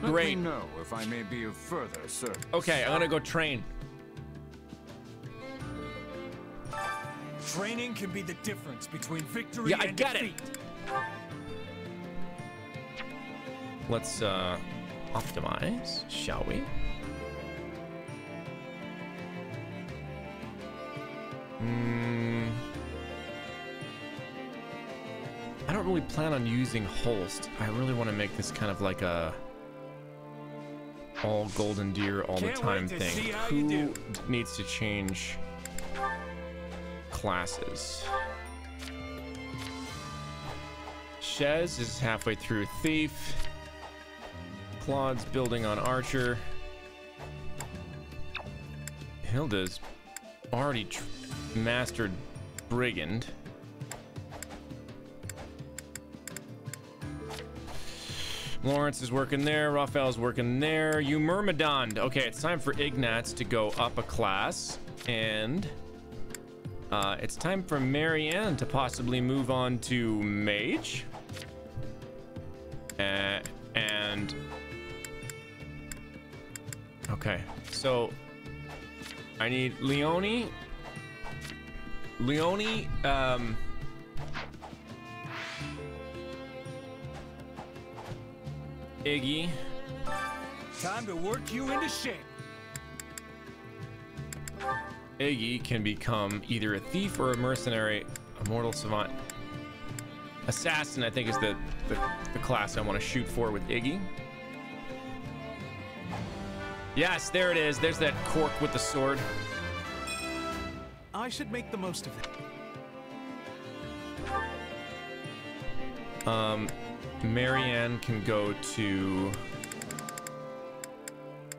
Let Great. me know if I may be of further service. Okay, I'm gonna go train. Training can be the difference between victory Yeah, I and get it. defeat. Let's uh optimize, shall we? Hmm. I don't really plan on using Holst. I really want to make this kind of like a all golden deer all Can't the time thing. see how you Who needs to change classes? Shez is halfway through Thief. Claude's building on Archer. Hilda's already mastered Brigand. Lorenz is working there. Raphael's working there. You Myrmidon. Okay, it's time for Ignatz to go up a class. And uh, it's time for Marianne to possibly move on to Mage. Uh, and okay, so I need Leonie. Leonie, um, Iggy. Time to work you into shape. Iggy can become either a thief or a mercenary, a mortal savant. Assassin, I think, is the, the, the class I want to shoot for with Iggy. Yes, there it is. There's that cork with the sword. I should make the most of it. Um, Marianne can go to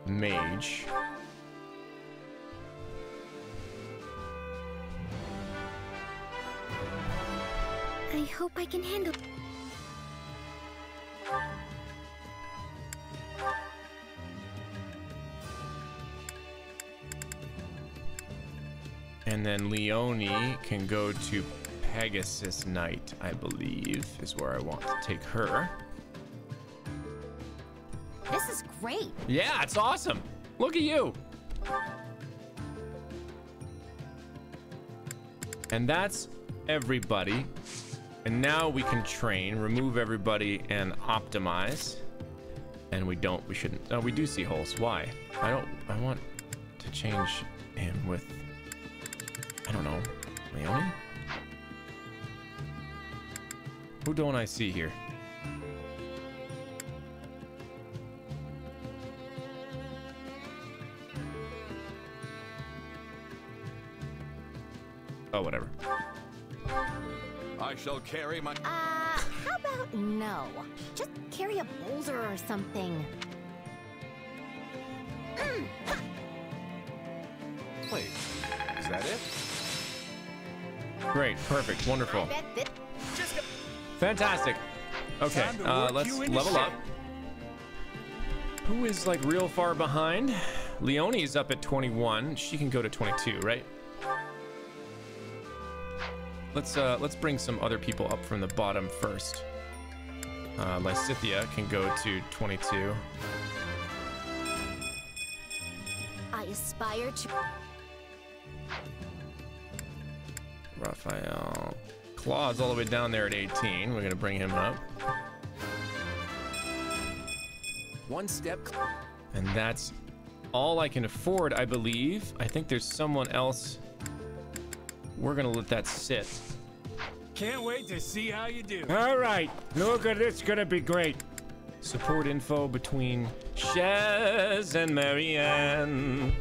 Mage. Hope I can handle. And then Leonie can go to Pegasus Knight, I believe, is where I want to take her. This is great. Yeah, it's awesome. Look at you. And that's everybody. And now we can train, remove everybody, and optimize. And we don't, we shouldn't. Oh, we do see Holst. Why? I don't, I want to change him with, I don't know, Leonie? Who don't I see here? Oh, whatever. I shall carry my. Uh, how about no? Just carry a boulder or something. Mm. Wait, is that it? Great, perfect, wonderful. I bet that. Fantastic. Okay, uh, let's level up. Who is like real far behind? Leonie's up at 21. She can go to 22, right? Let's uh let's bring some other people up from the bottom first. Uh, Lysithea can go to 22. I aspire to. Raphael. Claude's all the way down there at 18. We're gonna bring him up. One step. And that's all I can afford, I believe. I think there's someone else. We're gonna let that sit. Can't wait to see how you do. All right, look at this. Gonna be great. Support info between Shez and Marianne.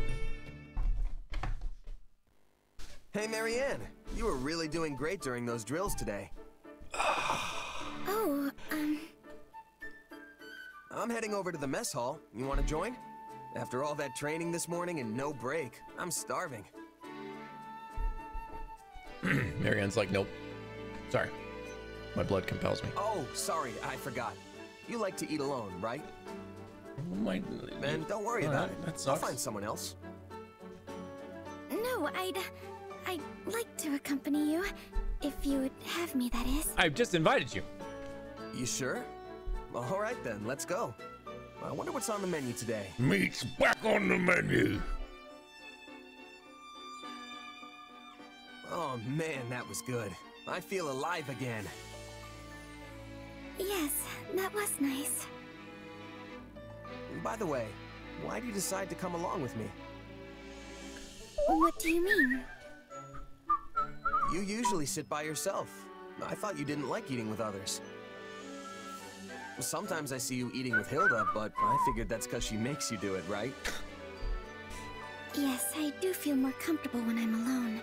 Hey, Marianne, you were really doing great during those drills today. [sighs] Oh, um, I'm heading over to the mess hall. You want to join? After all that training this morning and no break, I'm starving. [clears throat] Marianne's like, nope. Sorry. My blood compels me. Oh, sorry, I forgot. You like to eat alone, right? My, Then don't worry about right, it. that sucks. I'll find someone else. no, I'd. I'd like to accompany you. If you would have me, that is. I've just invited you. You sure? All right then, let's go. I wonder what's on the menu today. Meat's back on the menu. Oh man, that was good. I feel alive again. Yes, that was nice. By the way, why do you decide to come along with me? What do you mean? You usually sit by yourself. I thought you didn't like eating with others. Sometimes I see you eating with Hilda, but I figured that's because she makes you do it, right? Yes, I do feel more comfortable when I'm alone.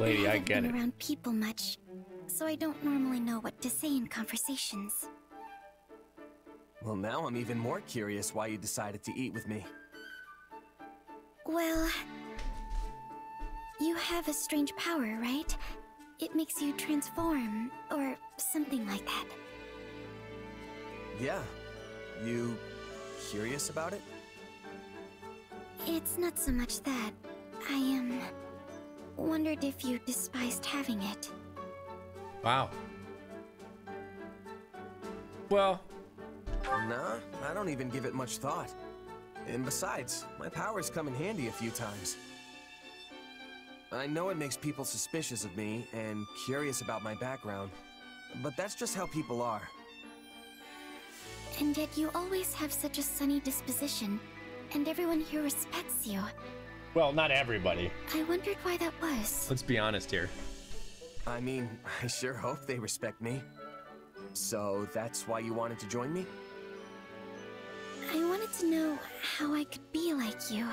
Lady, I haven't get been it. around people much, so I don't normally know what to say in conversations. Well, now I'm even more curious why you decided to eat with me. Well, you have a strange power, right? It makes you transform, or something like that. Yeah. You curious about it? It's not so much that. I um wondered if you despised having it. Wow. Well, Nah, I don't even give it much thought. And besides, my powers come in handy a few times. I know it makes people suspicious of me and curious about my background, but that's just how people are. And yet you always have such a sunny disposition, and everyone here respects you. Well, not everybody. I wondered why that was. Let's be honest here. I mean, I sure hope they respect me. So that's why you wanted to join me? I wanted to know how I could be like you.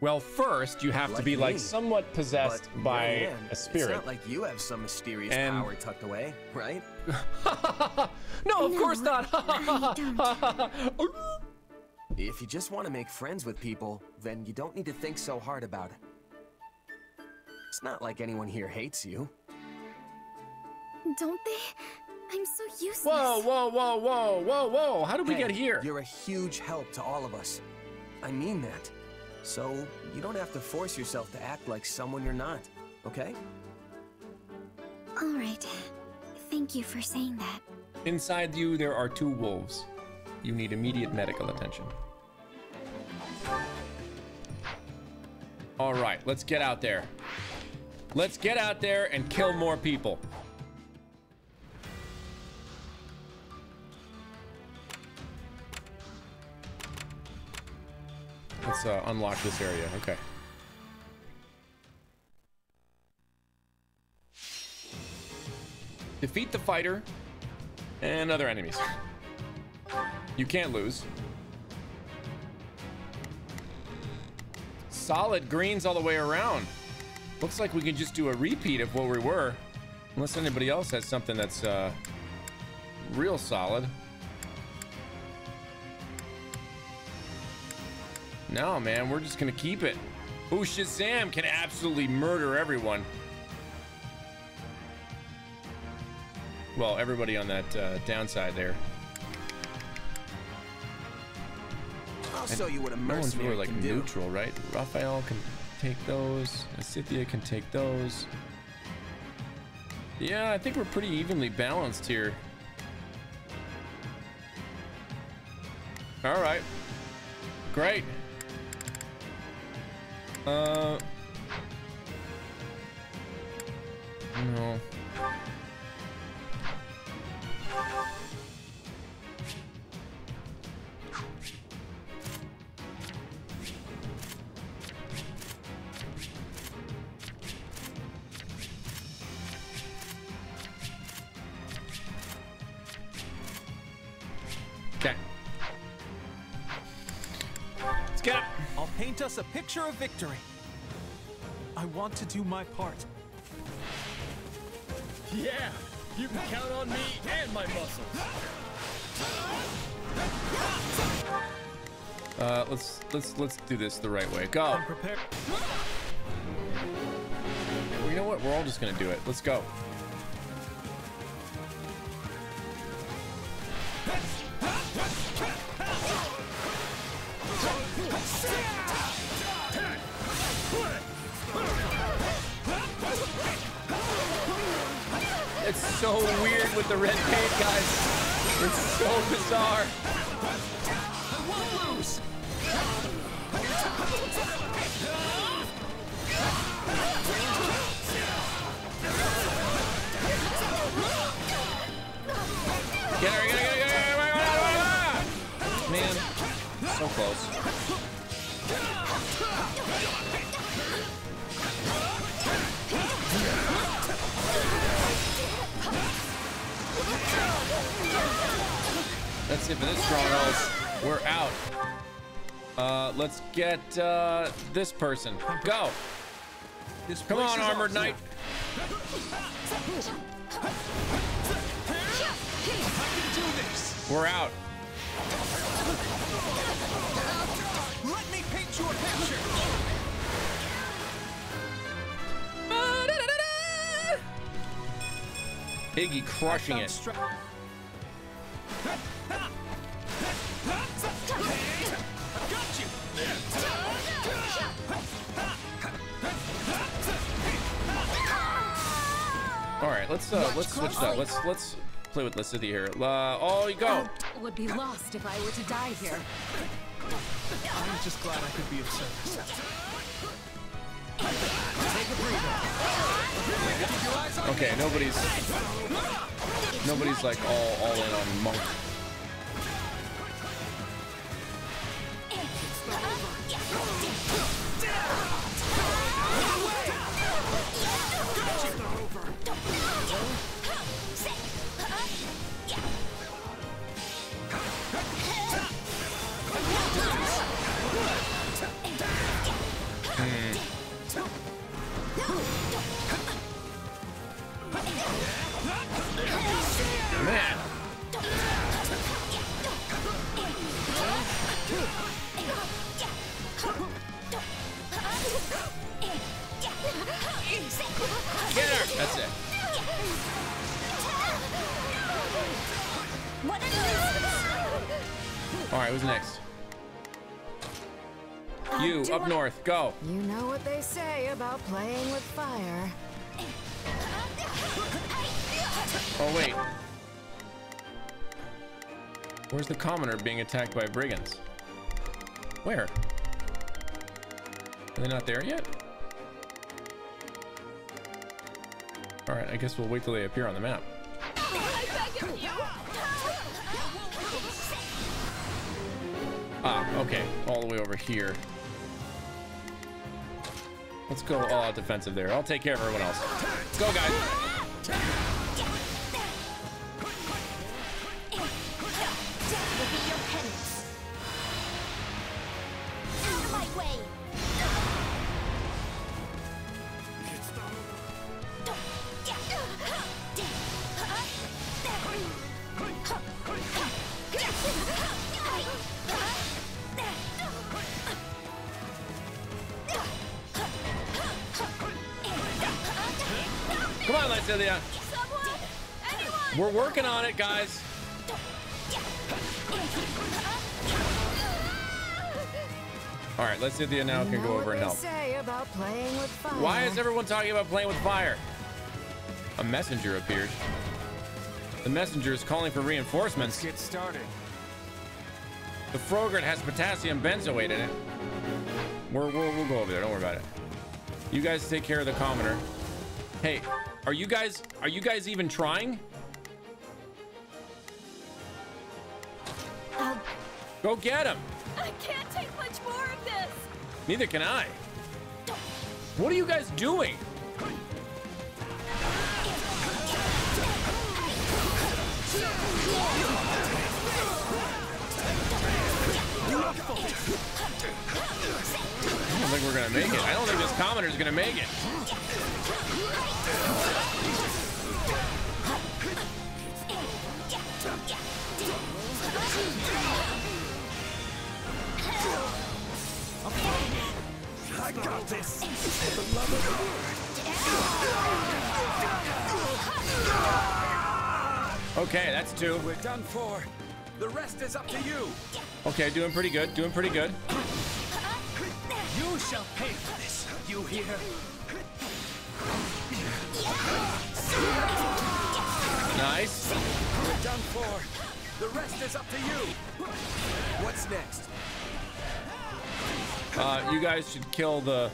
Well, first you have to Like be like somewhat possessed But, by Marianne, a spirit. It's not like you have some mysterious And- power tucked away, right? [laughs] no, of course not. [laughs] if you just want to make friends with people, then you don't need to think so hard about it. It's not like anyone here hates you. Don't they? I'm so useless. Whoa, whoa, whoa, whoa, whoa, whoa! How did we get here? You're a huge help to all of us. I mean that. So, you don't have to force yourself to act like someone you're not, okay? All right. Thank you for saying that. Inside you, there are two wolves. You need immediate medical attention. All right, let's get out there. Let's get out there and kill more people. Let's uh, unlock this area. Okay. Defeat the fighter and other enemies. You can't lose. Solid greens all the way around. Looks like we can just do a repeat of what we were. Unless anybody else has something that's uh, real solid. No, man, we're just gonna keep it. Ooh, Shazam can absolutely murder everyone. Well, everybody on that uh, downside there. I'll And show you what a no one's really like can do. neutral, right? Raphael can take those. Scythia can take those. Yeah, I think we're pretty evenly balanced here. All right. Great. Uh. No. A victory. I want to do my part. Yeah, you can count on me and my muscles. Uh, let's let's let's do this the right way. Go. I'm prepared. You know what? We're all just gonna do it. Let's go. Guys. It's so bizarre. Get uh, this person. Go. This Come on, armored knight. We're out. Let me paint you a picture. Iggy crushing it. Let's uh, let's switch it up. Let's let's play with Lysithea here. Uh, oh, you go. Would be lost if I were to die here. I'm just glad I could be of service. Okay, nobody's nobody's like all all in on monk. North. Go. You know what they say about playing with fire. Oh wait. Where's the commoner being attacked by brigands? Where? Are they not there yet? All right, I guess we'll wait till they appear on the map. Ah, okay, all the way over here. Let's go all out defensive there. I'll take care of everyone else. Let's go, guys. All right, now can go over and help. say about playing with fire. Why is everyone talking about playing with fire? A messenger appeared. The messenger is calling for reinforcements. Get started. The Frogurt has potassium benzoate in it. We're, we'll, we'll go over there. Don't worry about it. You guys take care of the commoner. Hey, are you guys are you guys even trying? Go get him. I can't take much more of this. Neither can I. What are you guys doing? I don't think we're gonna make it. I don't think this commoner's gonna make it. I got this. For the love of Okay, that's two. We're done for. The rest is up to you. Okay, doing pretty good. Doing pretty good. You shall pay for this. You hear? Nice. We're done for. The rest is up to you. What's next? Uh, you guys should kill the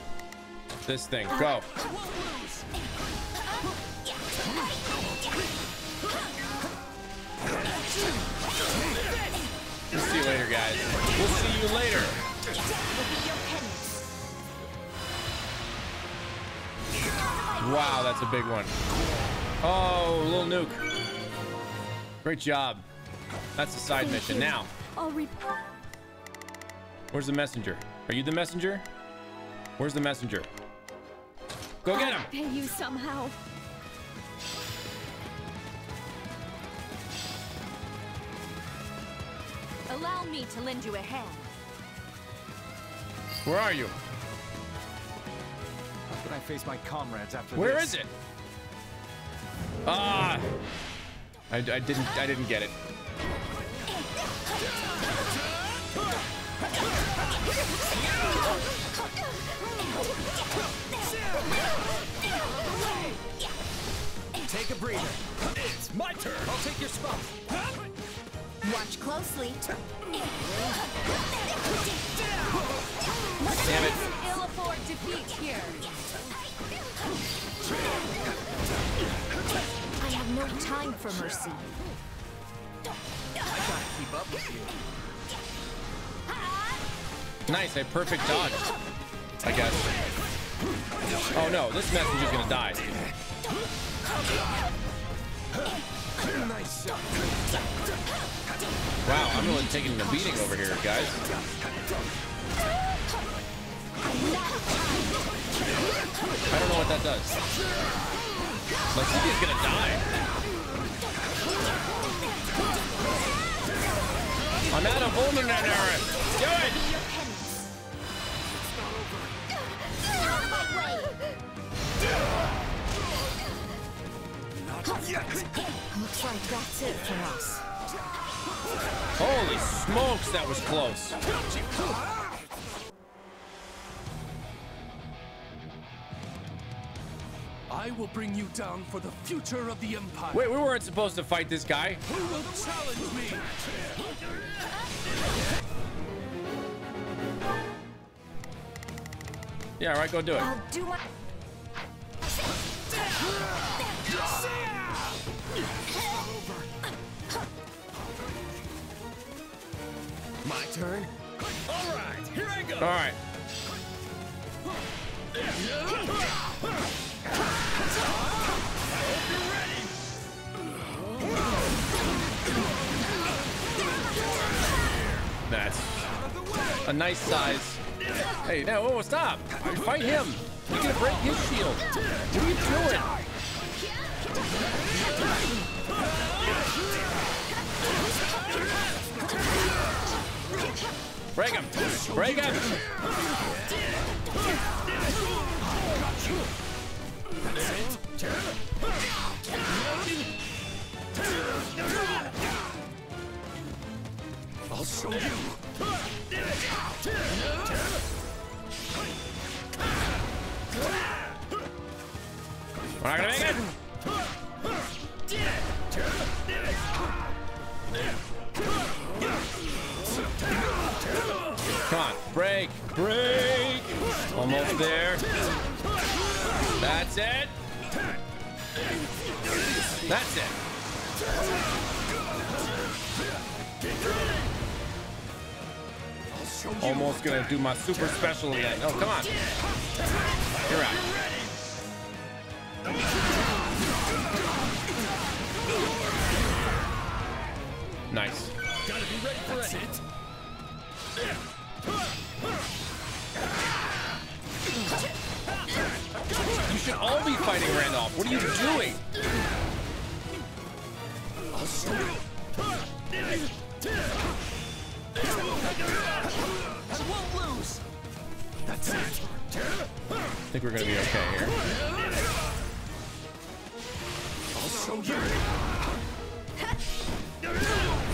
this thing. Go. We'll see you later, guys. We'll see you later. Wow, that's a big one. Oh, little nuke. Great job. That's a side mission. Now, where's the messenger? Are you the messenger? Where's the messenger? Go get him. I'll pay you somehow. Allow me to lend you a hand. Where are you? How can I face my comrades after Where this? is it? Ah! I, I didn't. I didn't get it. [laughs] Take a breather. It's my turn. I'll take your spot. Watch closely. Damn it. Ill afford defeat here. I have no time for mercy. I gotta keep up with you. Nice. I perfect dodge. I guess. Oh no, this messenger's gonna die. Wow, I'm really taking a beating over here, guys. I don't know what that does. Lysithea's gonna die. I'm out of vulnerary. Do it! Looks like that's it for us. Holy smokes, that was close. I will bring you down for the future of the Empire. Wait, we weren't supposed to fight this guy. Who will challenge me? Yeah, all right, go do it. I'll do my. My turn? All right, here I go. All right. That's a nice size. Hey, no, oh, stop. Fight him. You're gonna break his shield. What are you doing? Break him. Break him. I'll show you. We're not gonna make it. Come on, break, break. Almost there. That's it. That's it. Almost gonna do my super special again. Oh, come on. You're out. Nice. Gotta be ready for That's it. It. You should all be fighting Randolph. What are you doing? I'll show you. I won't lose. That's it. I think we're gonna be okay here. I'll show you. [laughs] [laughs]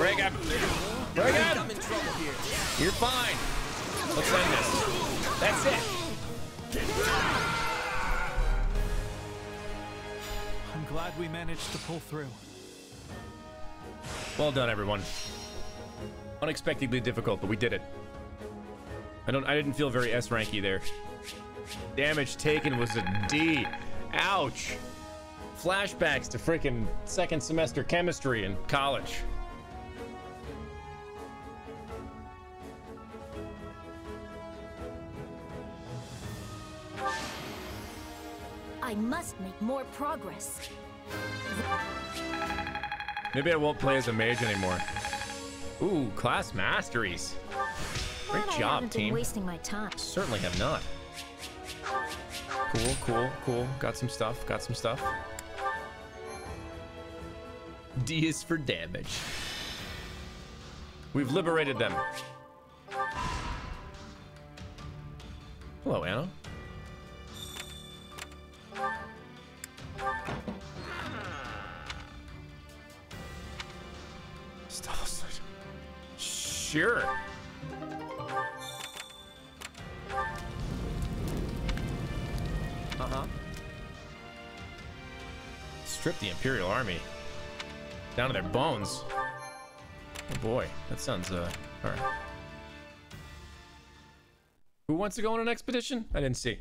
Break him. Break him. I'm in trouble here. You're fine. Let's end this. That's it. I'm glad we managed to pull through. Well done, everyone. Unexpectedly difficult, but we did it. I don't. I didn't feel very S ranky there. Damage taken was a D. Ouch. Flashbacks to freaking second semester chemistry in college. I must make more progress. Maybe I won't play as a mage anymore. Ooh, class masteries. Great Glad job, been team. wasting my time. Certainly have not. Cool, cool, cool. Got some stuff. Got some stuff. D is for damage. We've liberated them. Hello, Anna. Sure. Uh-huh. Strip the Imperial Army. Down to their bones. Oh boy, that sounds, uh, alright. Who wants to go on an expedition? I didn't see.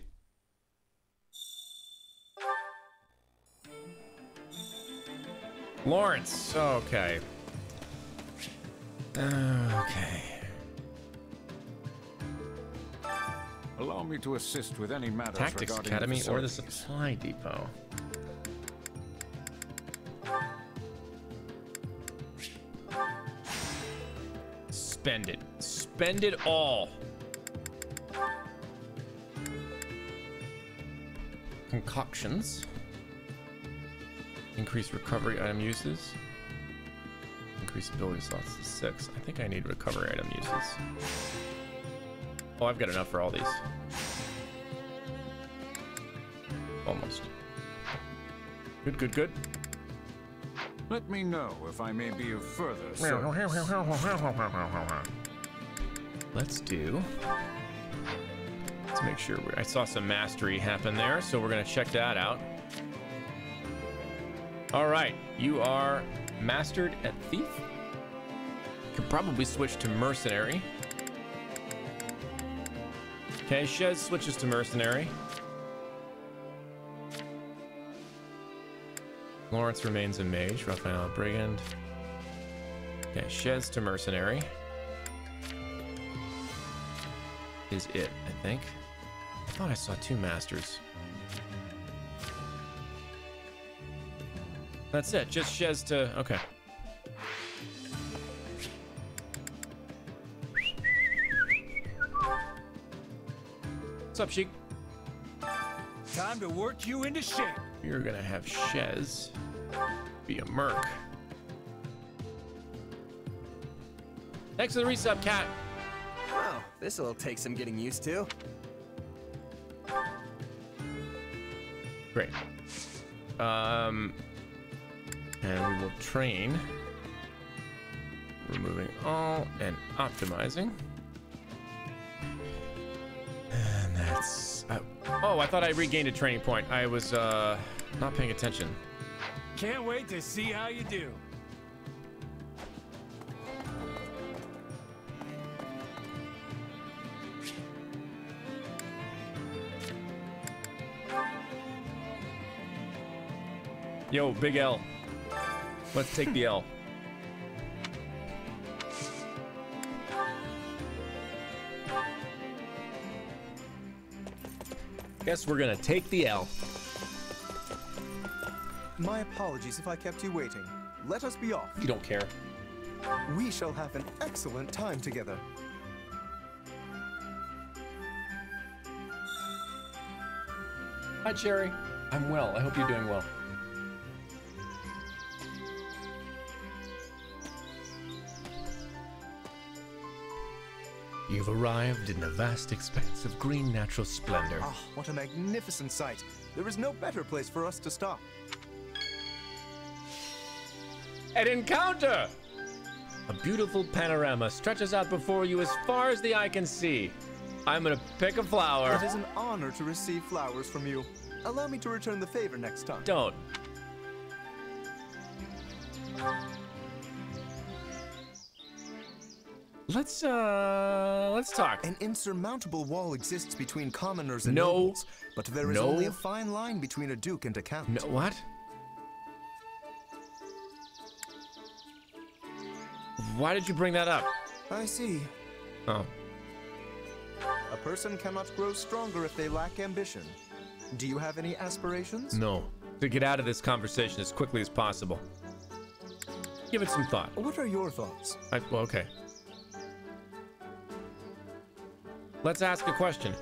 Lorenz, okay. Okay. Allow me to assist with any matters Tactics regarding Academy the or the. Supply Depot. Spend it. Spend it all. Concoctions. Increase recovery item uses. Increase ability slots to six. I think I need recovery item uses. Oh, I've got enough for all these. Almost. Good, good, good. Let me know if I may be of further service. Let's do. Let's make sure. I saw some mastery happen there, so we're gonna check that out. All right, you are mastered at thief. Could probably switch to mercenary. Okay, Shez switches to mercenary. Lorenz remains a mage. Raphael a brigand. Okay, Shez to mercenary. Is it, I think. I thought I saw two masters. That's it, just Shez to. Okay. What's up, Sheik? Time to work you into shape. You're gonna have Shez be a merc. Thanks for the resub, cat. Wow, this'll take some getting used to. Great. Um, and we will train. Removing all and optimizing. And that's. Uh, oh, I thought I regained a training point. I was uh, not paying attention. Can't wait to see how you do. Yo, big L. Let's take the L. Guess we're gonna take the L. My apologies if I kept you waiting. Let us be off. You don't care. We shall have an excellent time together. Hi, Cherry. I'm well. I hope you're doing well. You've arrived in a vast expanse of green natural splendor. Ah, what a magnificent sight. There is no better place for us to stop. An encounter! A beautiful panorama stretches out before you as far as the eye can see. I'm gonna pick a flower. It is an honor to receive flowers from you. Allow me to return the favor next time. Don't. Let's uh let's talk. An insurmountable wall exists between commoners and No. nobles, but there is No. only a fine line between a duke and a count. No, what? Why did you bring that up? I see. Oh. A person cannot grow stronger if they lack ambition. Do you have any aspirations? No. To get out of this conversation as quickly as possible. Give it some thought. What are your thoughts? I, well, okay. Let's ask a question.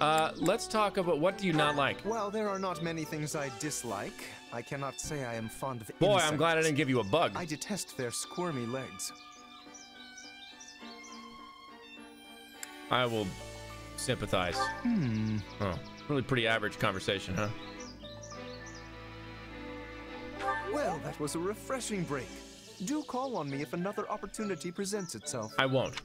Uh, let's talk about what do you not like? Well, there are not many things I dislike. I cannot say I am fond of Boy, I'm glad I didn't give you a bug. I detest their squirmy legs. I will sympathize. Hmm. Oh, really pretty average conversation, huh? Well, that was a refreshing break. Do call on me if another opportunity presents itself. I won't.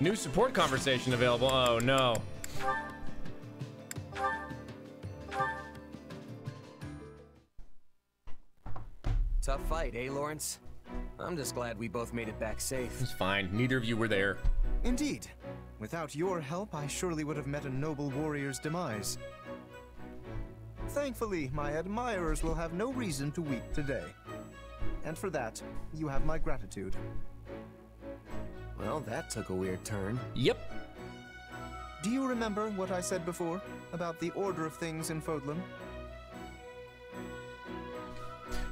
New support conversation available. Oh no. Tough fight, eh, Lorenz? I'm just glad we both made it back safe. It's fine. Neither of you were there. Indeed. Without your help, I surely would have met a noble warrior's demise. Thankfully, my admirers will have no reason to weep today. And for that, you have my gratitude. Well, that took a weird turn. Yep. Do you remember what I said before about the order of things in Fodlan?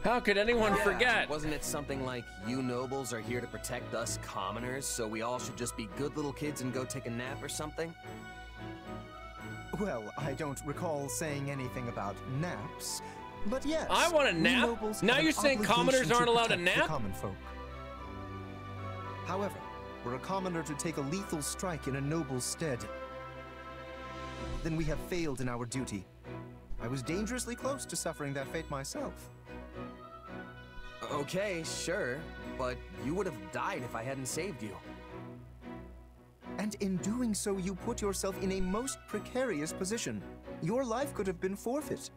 How could anyone Yeah, forget? Wasn't it something like, you nobles are here to protect us commoners, so we all should just be good little kids and go take a nap or something? Well, I don't recall saying anything about naps, but yes. I want a nap? Now you're saying commoners aren't allowed to nap? Common folk. However, were a commoner to take a lethal strike in a noble's stead, then we have failed in our duty. I was dangerously close to suffering that fate myself. Okay, sure, but you would have died if I hadn't saved you. And in doing so, you put yourself in a most precarious position. Your life could have been forfeit.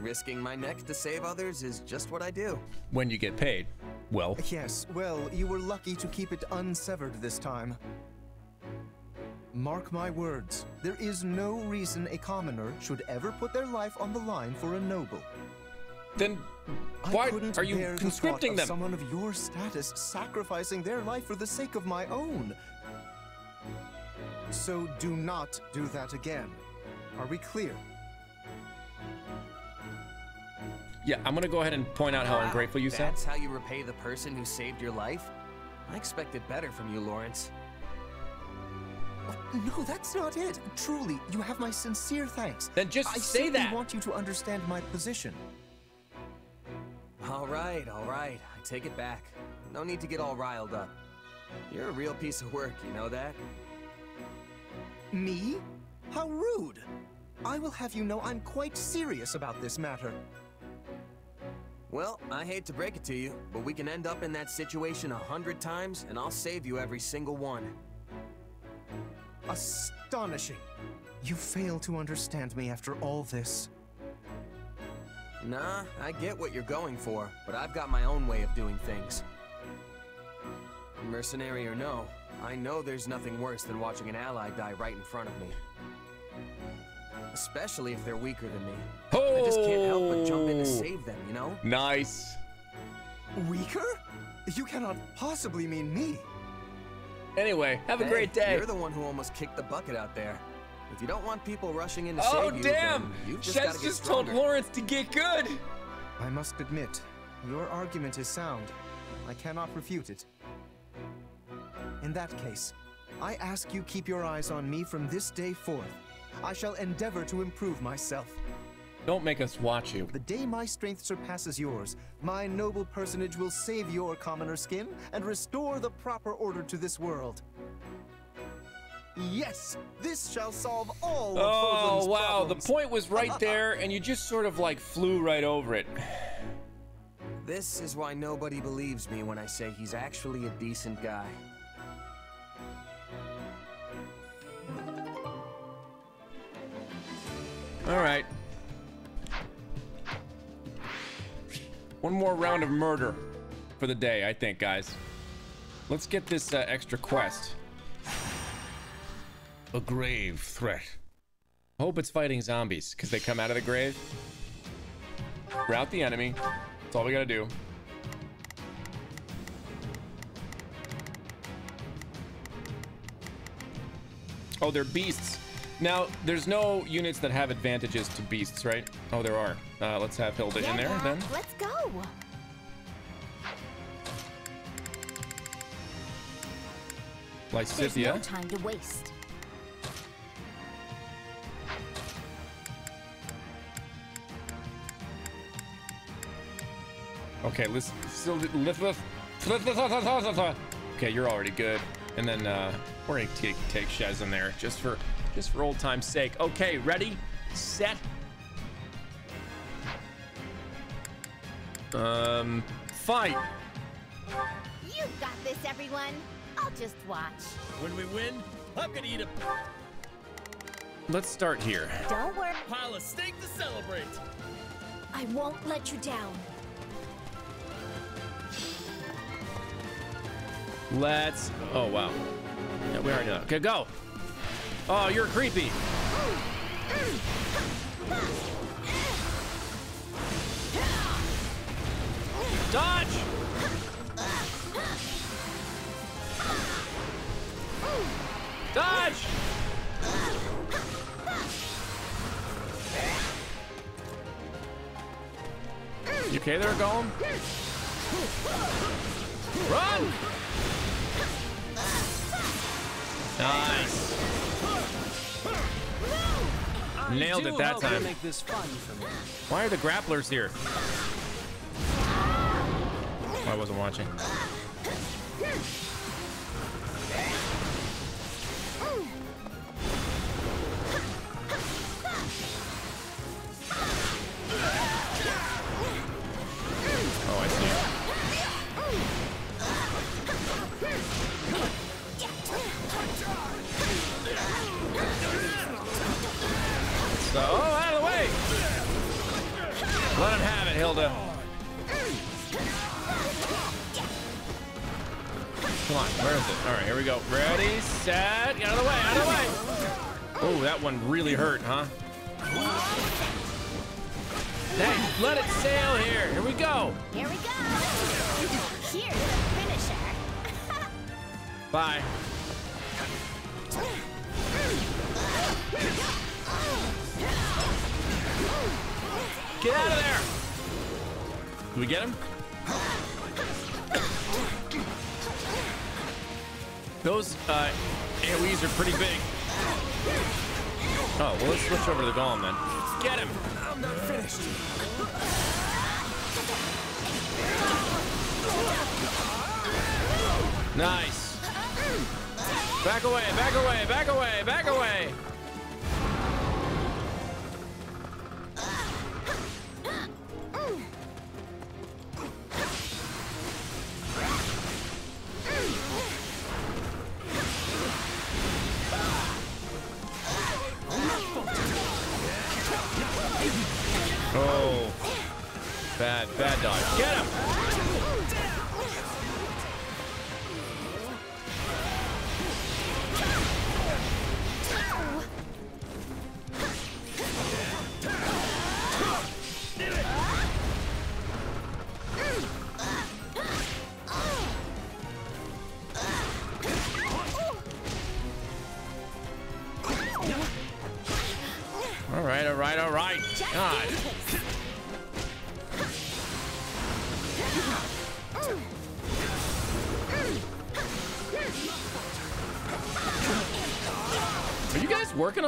Risking my neck to save others is just what I do. When you get paid. Well, Yes, well, you were lucky to keep it unsevered this time. Mark my words, there is no reason a commoner should ever put their life on the line for a noble. Then why are you bear the conscripting of them? Someone of your status sacrificing their life for the sake of my own. So do not do that again. Are we clear? Yeah, I'm gonna go ahead and point out how Wow, ungrateful you sound. That's how you repay the person who saved your life? I expected better from you, Lorenz. Oh, no, that's not it. Truly, you have my sincere thanks. Then just I say simply that. want you to understand my position. All right, all right. I take it back. No need to get all riled up. You're a real piece of work, you know that? Me? How rude! I will have you know I'm quite serious about this matter. Well, I hate to break it to you, but we can end up in that situation a hundred times, and I'll save you every single one. Astonishing. You fail to understand me after all this. Nah, I get what you're going for, but I've got my own way of doing things. Mercenary or no, I know there's nothing worse than watching an ally die right in front of me. Especially if they're weaker than me. Oh! I just can't help but jump in to Oh. save them, you know? Nice. Weaker? You cannot possibly mean me. Anyway, have a Hey, great day. You're the one who almost kicked the bucket out there. If you don't want people rushing in to Oh save you, damn! then you've just Shez gotta get just told. Lorenz to get good. I must admit, your argument is sound. I cannot refute it. In that case, I ask you keep your eyes on me from this day forth. I shall endeavor to improve myself. Don't make us watch you. The day my strength surpasses yours, my noble personage will save your commoner skin and restore the proper order to this world. Yes, this shall solve all of Oh Fodlan's wow, problems. the point was right [laughs] there, and you just sort of like flew right over it. This is why nobody believes me when I say he's actually a decent guy. All right. One more round of murder for the day, I think, guys. Let's get this uh, extra quest. A grave threat. Hope it's fighting zombies because they come out of the grave. Rout the enemy. That's all we gotta do. Oh, they're beasts. Now, there's no units that have advantages to beasts, right? Oh, there are. Uh, let's have Hilda in there then. Let's go. There's no time to waste. Okay, let's. Okay, you're already good. And then uh, we're gonna take take Shez in there just for just for old time's sake. Okay, ready, set. Um, fight. You got this, everyone. I'll just watch. When we win, I'm gonna eat a Let's start here. Don't worry. pile of steak to celebrate. I won't let you down. Let's. Oh wow. Yeah, we already know. Okay, go. Oh, you're creepy. Dodge. Dodge. You okay there, Golem? Run! Nice. Nailed it that time. Make this fun for me. Why are the grapplers here? Oh, I wasn't watching.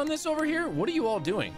This over here? What are you all doing?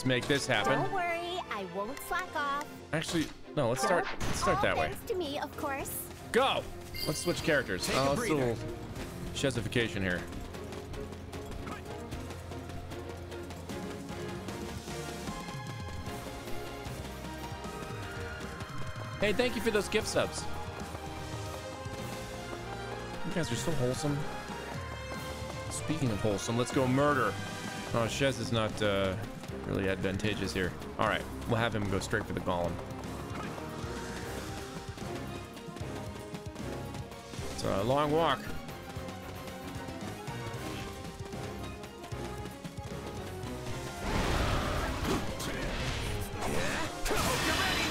Let's make this happen. Don't worry, I won't slack off. Actually, no, let's start let's start All that way. to me, of course. Go! Let's switch characters. Take a Uh, a breather. little chezification here. Hey, thank you for those gift subs. You guys are so wholesome. Speaking of wholesome, let's go murder. Oh, Shez is not uh, really advantageous here. All right, we'll have him go straight for the golem. It's a long walk.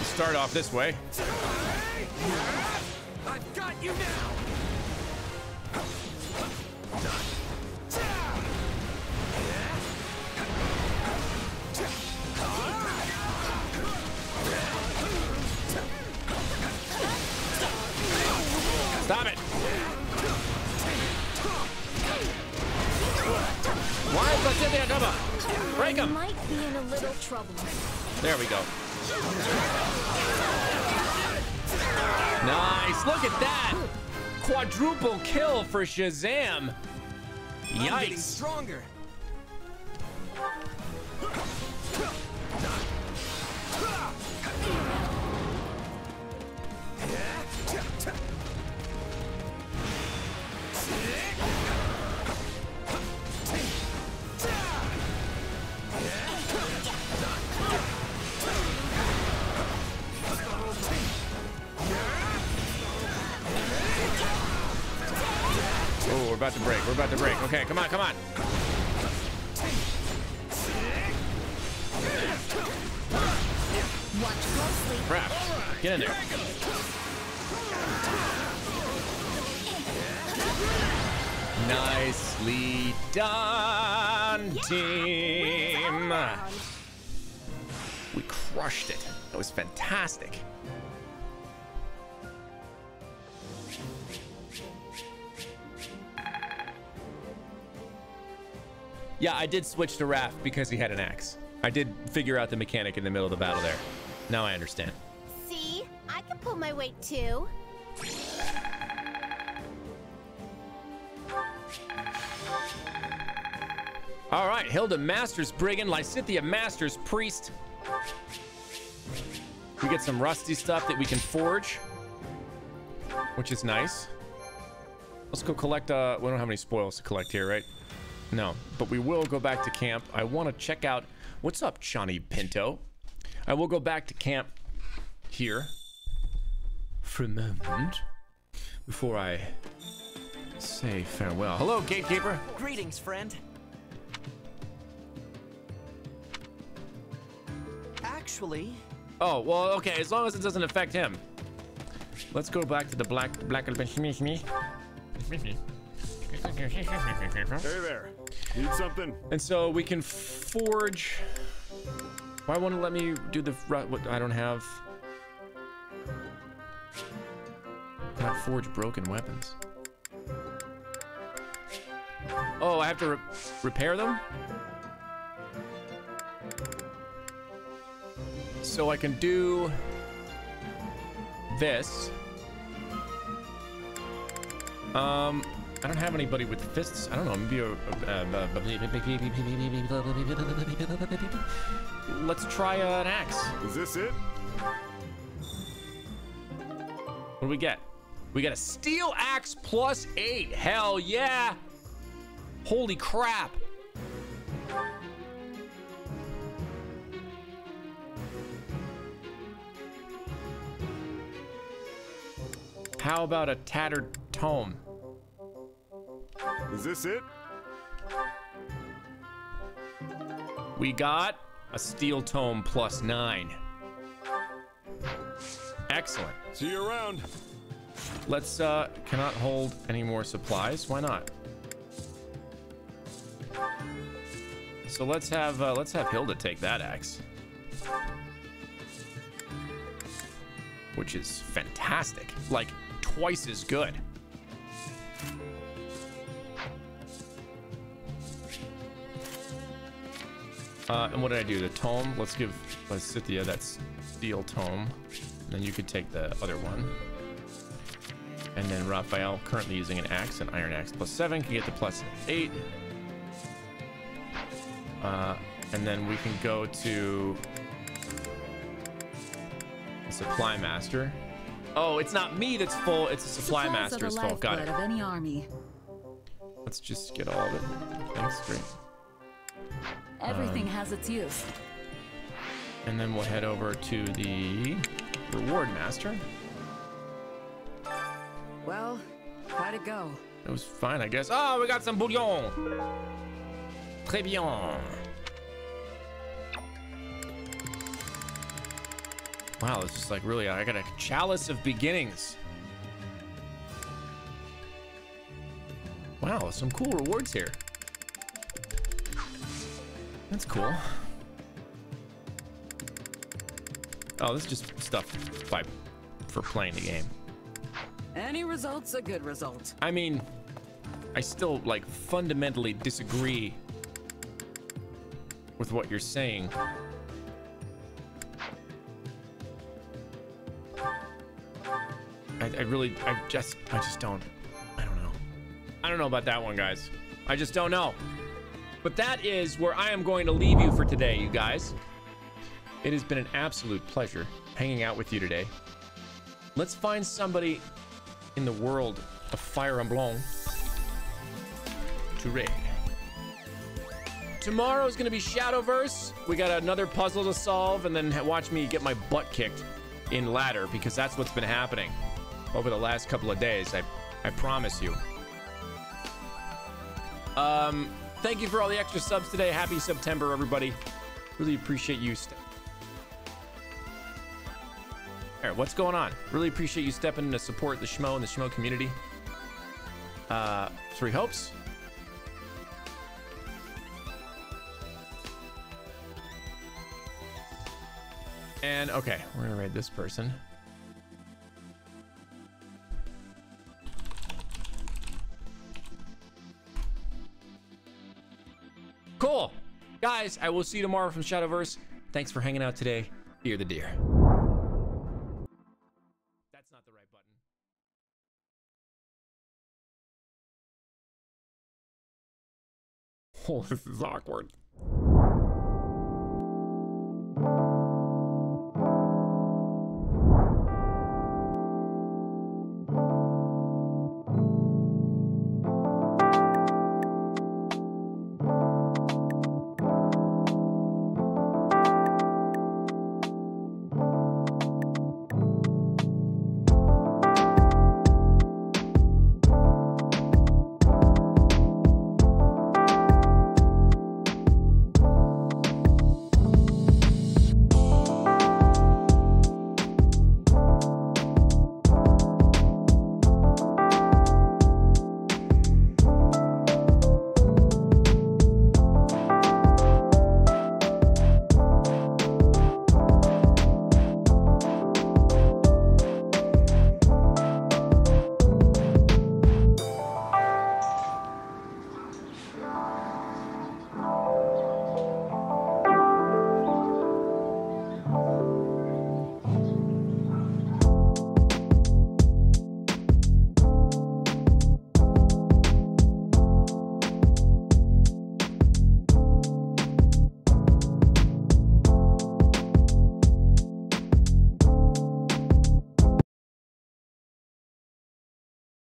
Start off this way. I've got you now. There we go. Nice. Look at that. Quadruple kill for Shazam. I'm getting stronger. Fantastic. Yeah, I did switch to Raph because he had an axe. I did figure out the mechanic in the middle of the battle there. Now I understand. See? I can pull my weight too. All right, Hilda Masters Brigand, Lysithea Masters Priest. We get some rusty stuff that we can forge, which is nice. Let's go collect, uh, we don't have any spoils to collect here, right? No, but we will go back to camp. I want to check out, what's up, Johnny Pinto? I will go back to camp here for a moment before I say farewell. Hello, gatekeeper. Greetings, friend. Actually, Oh, well, okay, as long as it doesn't affect him. Let's go back to the black, black, me. Hey there. Need something? And so we can forge. Why won't it let me do the what I don't have? Cannot forge broken weapons. Oh, I have to re repair them? So I can do this. Um, I don't have anybody with fists. I don't know. Maybe a. let's try an axe. Is this it? What do we get? We got a steel axe plus eight. Hell yeah! Holy crap! How about a tattered tome? Is this it? We got a steel tome plus nine. Excellent. See you around. Let's uh cannot hold any more supplies. Why not? So let's have uh, let's have Hilda take that axe. Which is fantastic. Like twice as good. Uh, and what did I do? The tome? Let's give Lysithea that steel tome. And then you could take the other one. And then Raphael, currently using an axe, an iron axe plus seven, can get the plus eight. Uh, and then we can go to supply master. Oh, it's not me that's full. It's the supply Supplies master's the fault. Got it. of any army. Let's just get all of it. Thanks, great. Everything Um, has its use. And then we'll head over to the reward master. Well, how'd it go? It was fine, I guess. Oh, we got some bouillon. Très bien. Wow, it's just like really, I got a chalice of beginnings. Wow, some cool rewards here. That's cool. Oh, this is just stuff by, for playing the game. Any result's a good result. I mean, I still like fundamentally disagree with what you're saying. I, I really, I just, I just don't, I don't know. I don't know about that one, guys. I just don't know. But that is where I am going to leave you for today, you guys. It has been an absolute pleasure hanging out with you today. Let's find somebody in the world of Fire Emblem to raid. Tomorrow is going to be Shadowverse. We got another puzzle to solve, and then watch me get my butt kicked in ladder because that's what's been happening over the last couple of days. I, I promise you. Um, thank you for all the extra subs today. Happy September, everybody. Really appreciate you. Ste- all right, what's going on? Really appreciate you stepping in to support the Schmo and the Schmo community. Uh, three hopes. And okay, we're gonna raid this person. Cool. Guys, I will see you tomorrow from Shadowverse. Thanks for hanging out today. Fear the deer. That's not the right button. Oh, [laughs] this is awkward.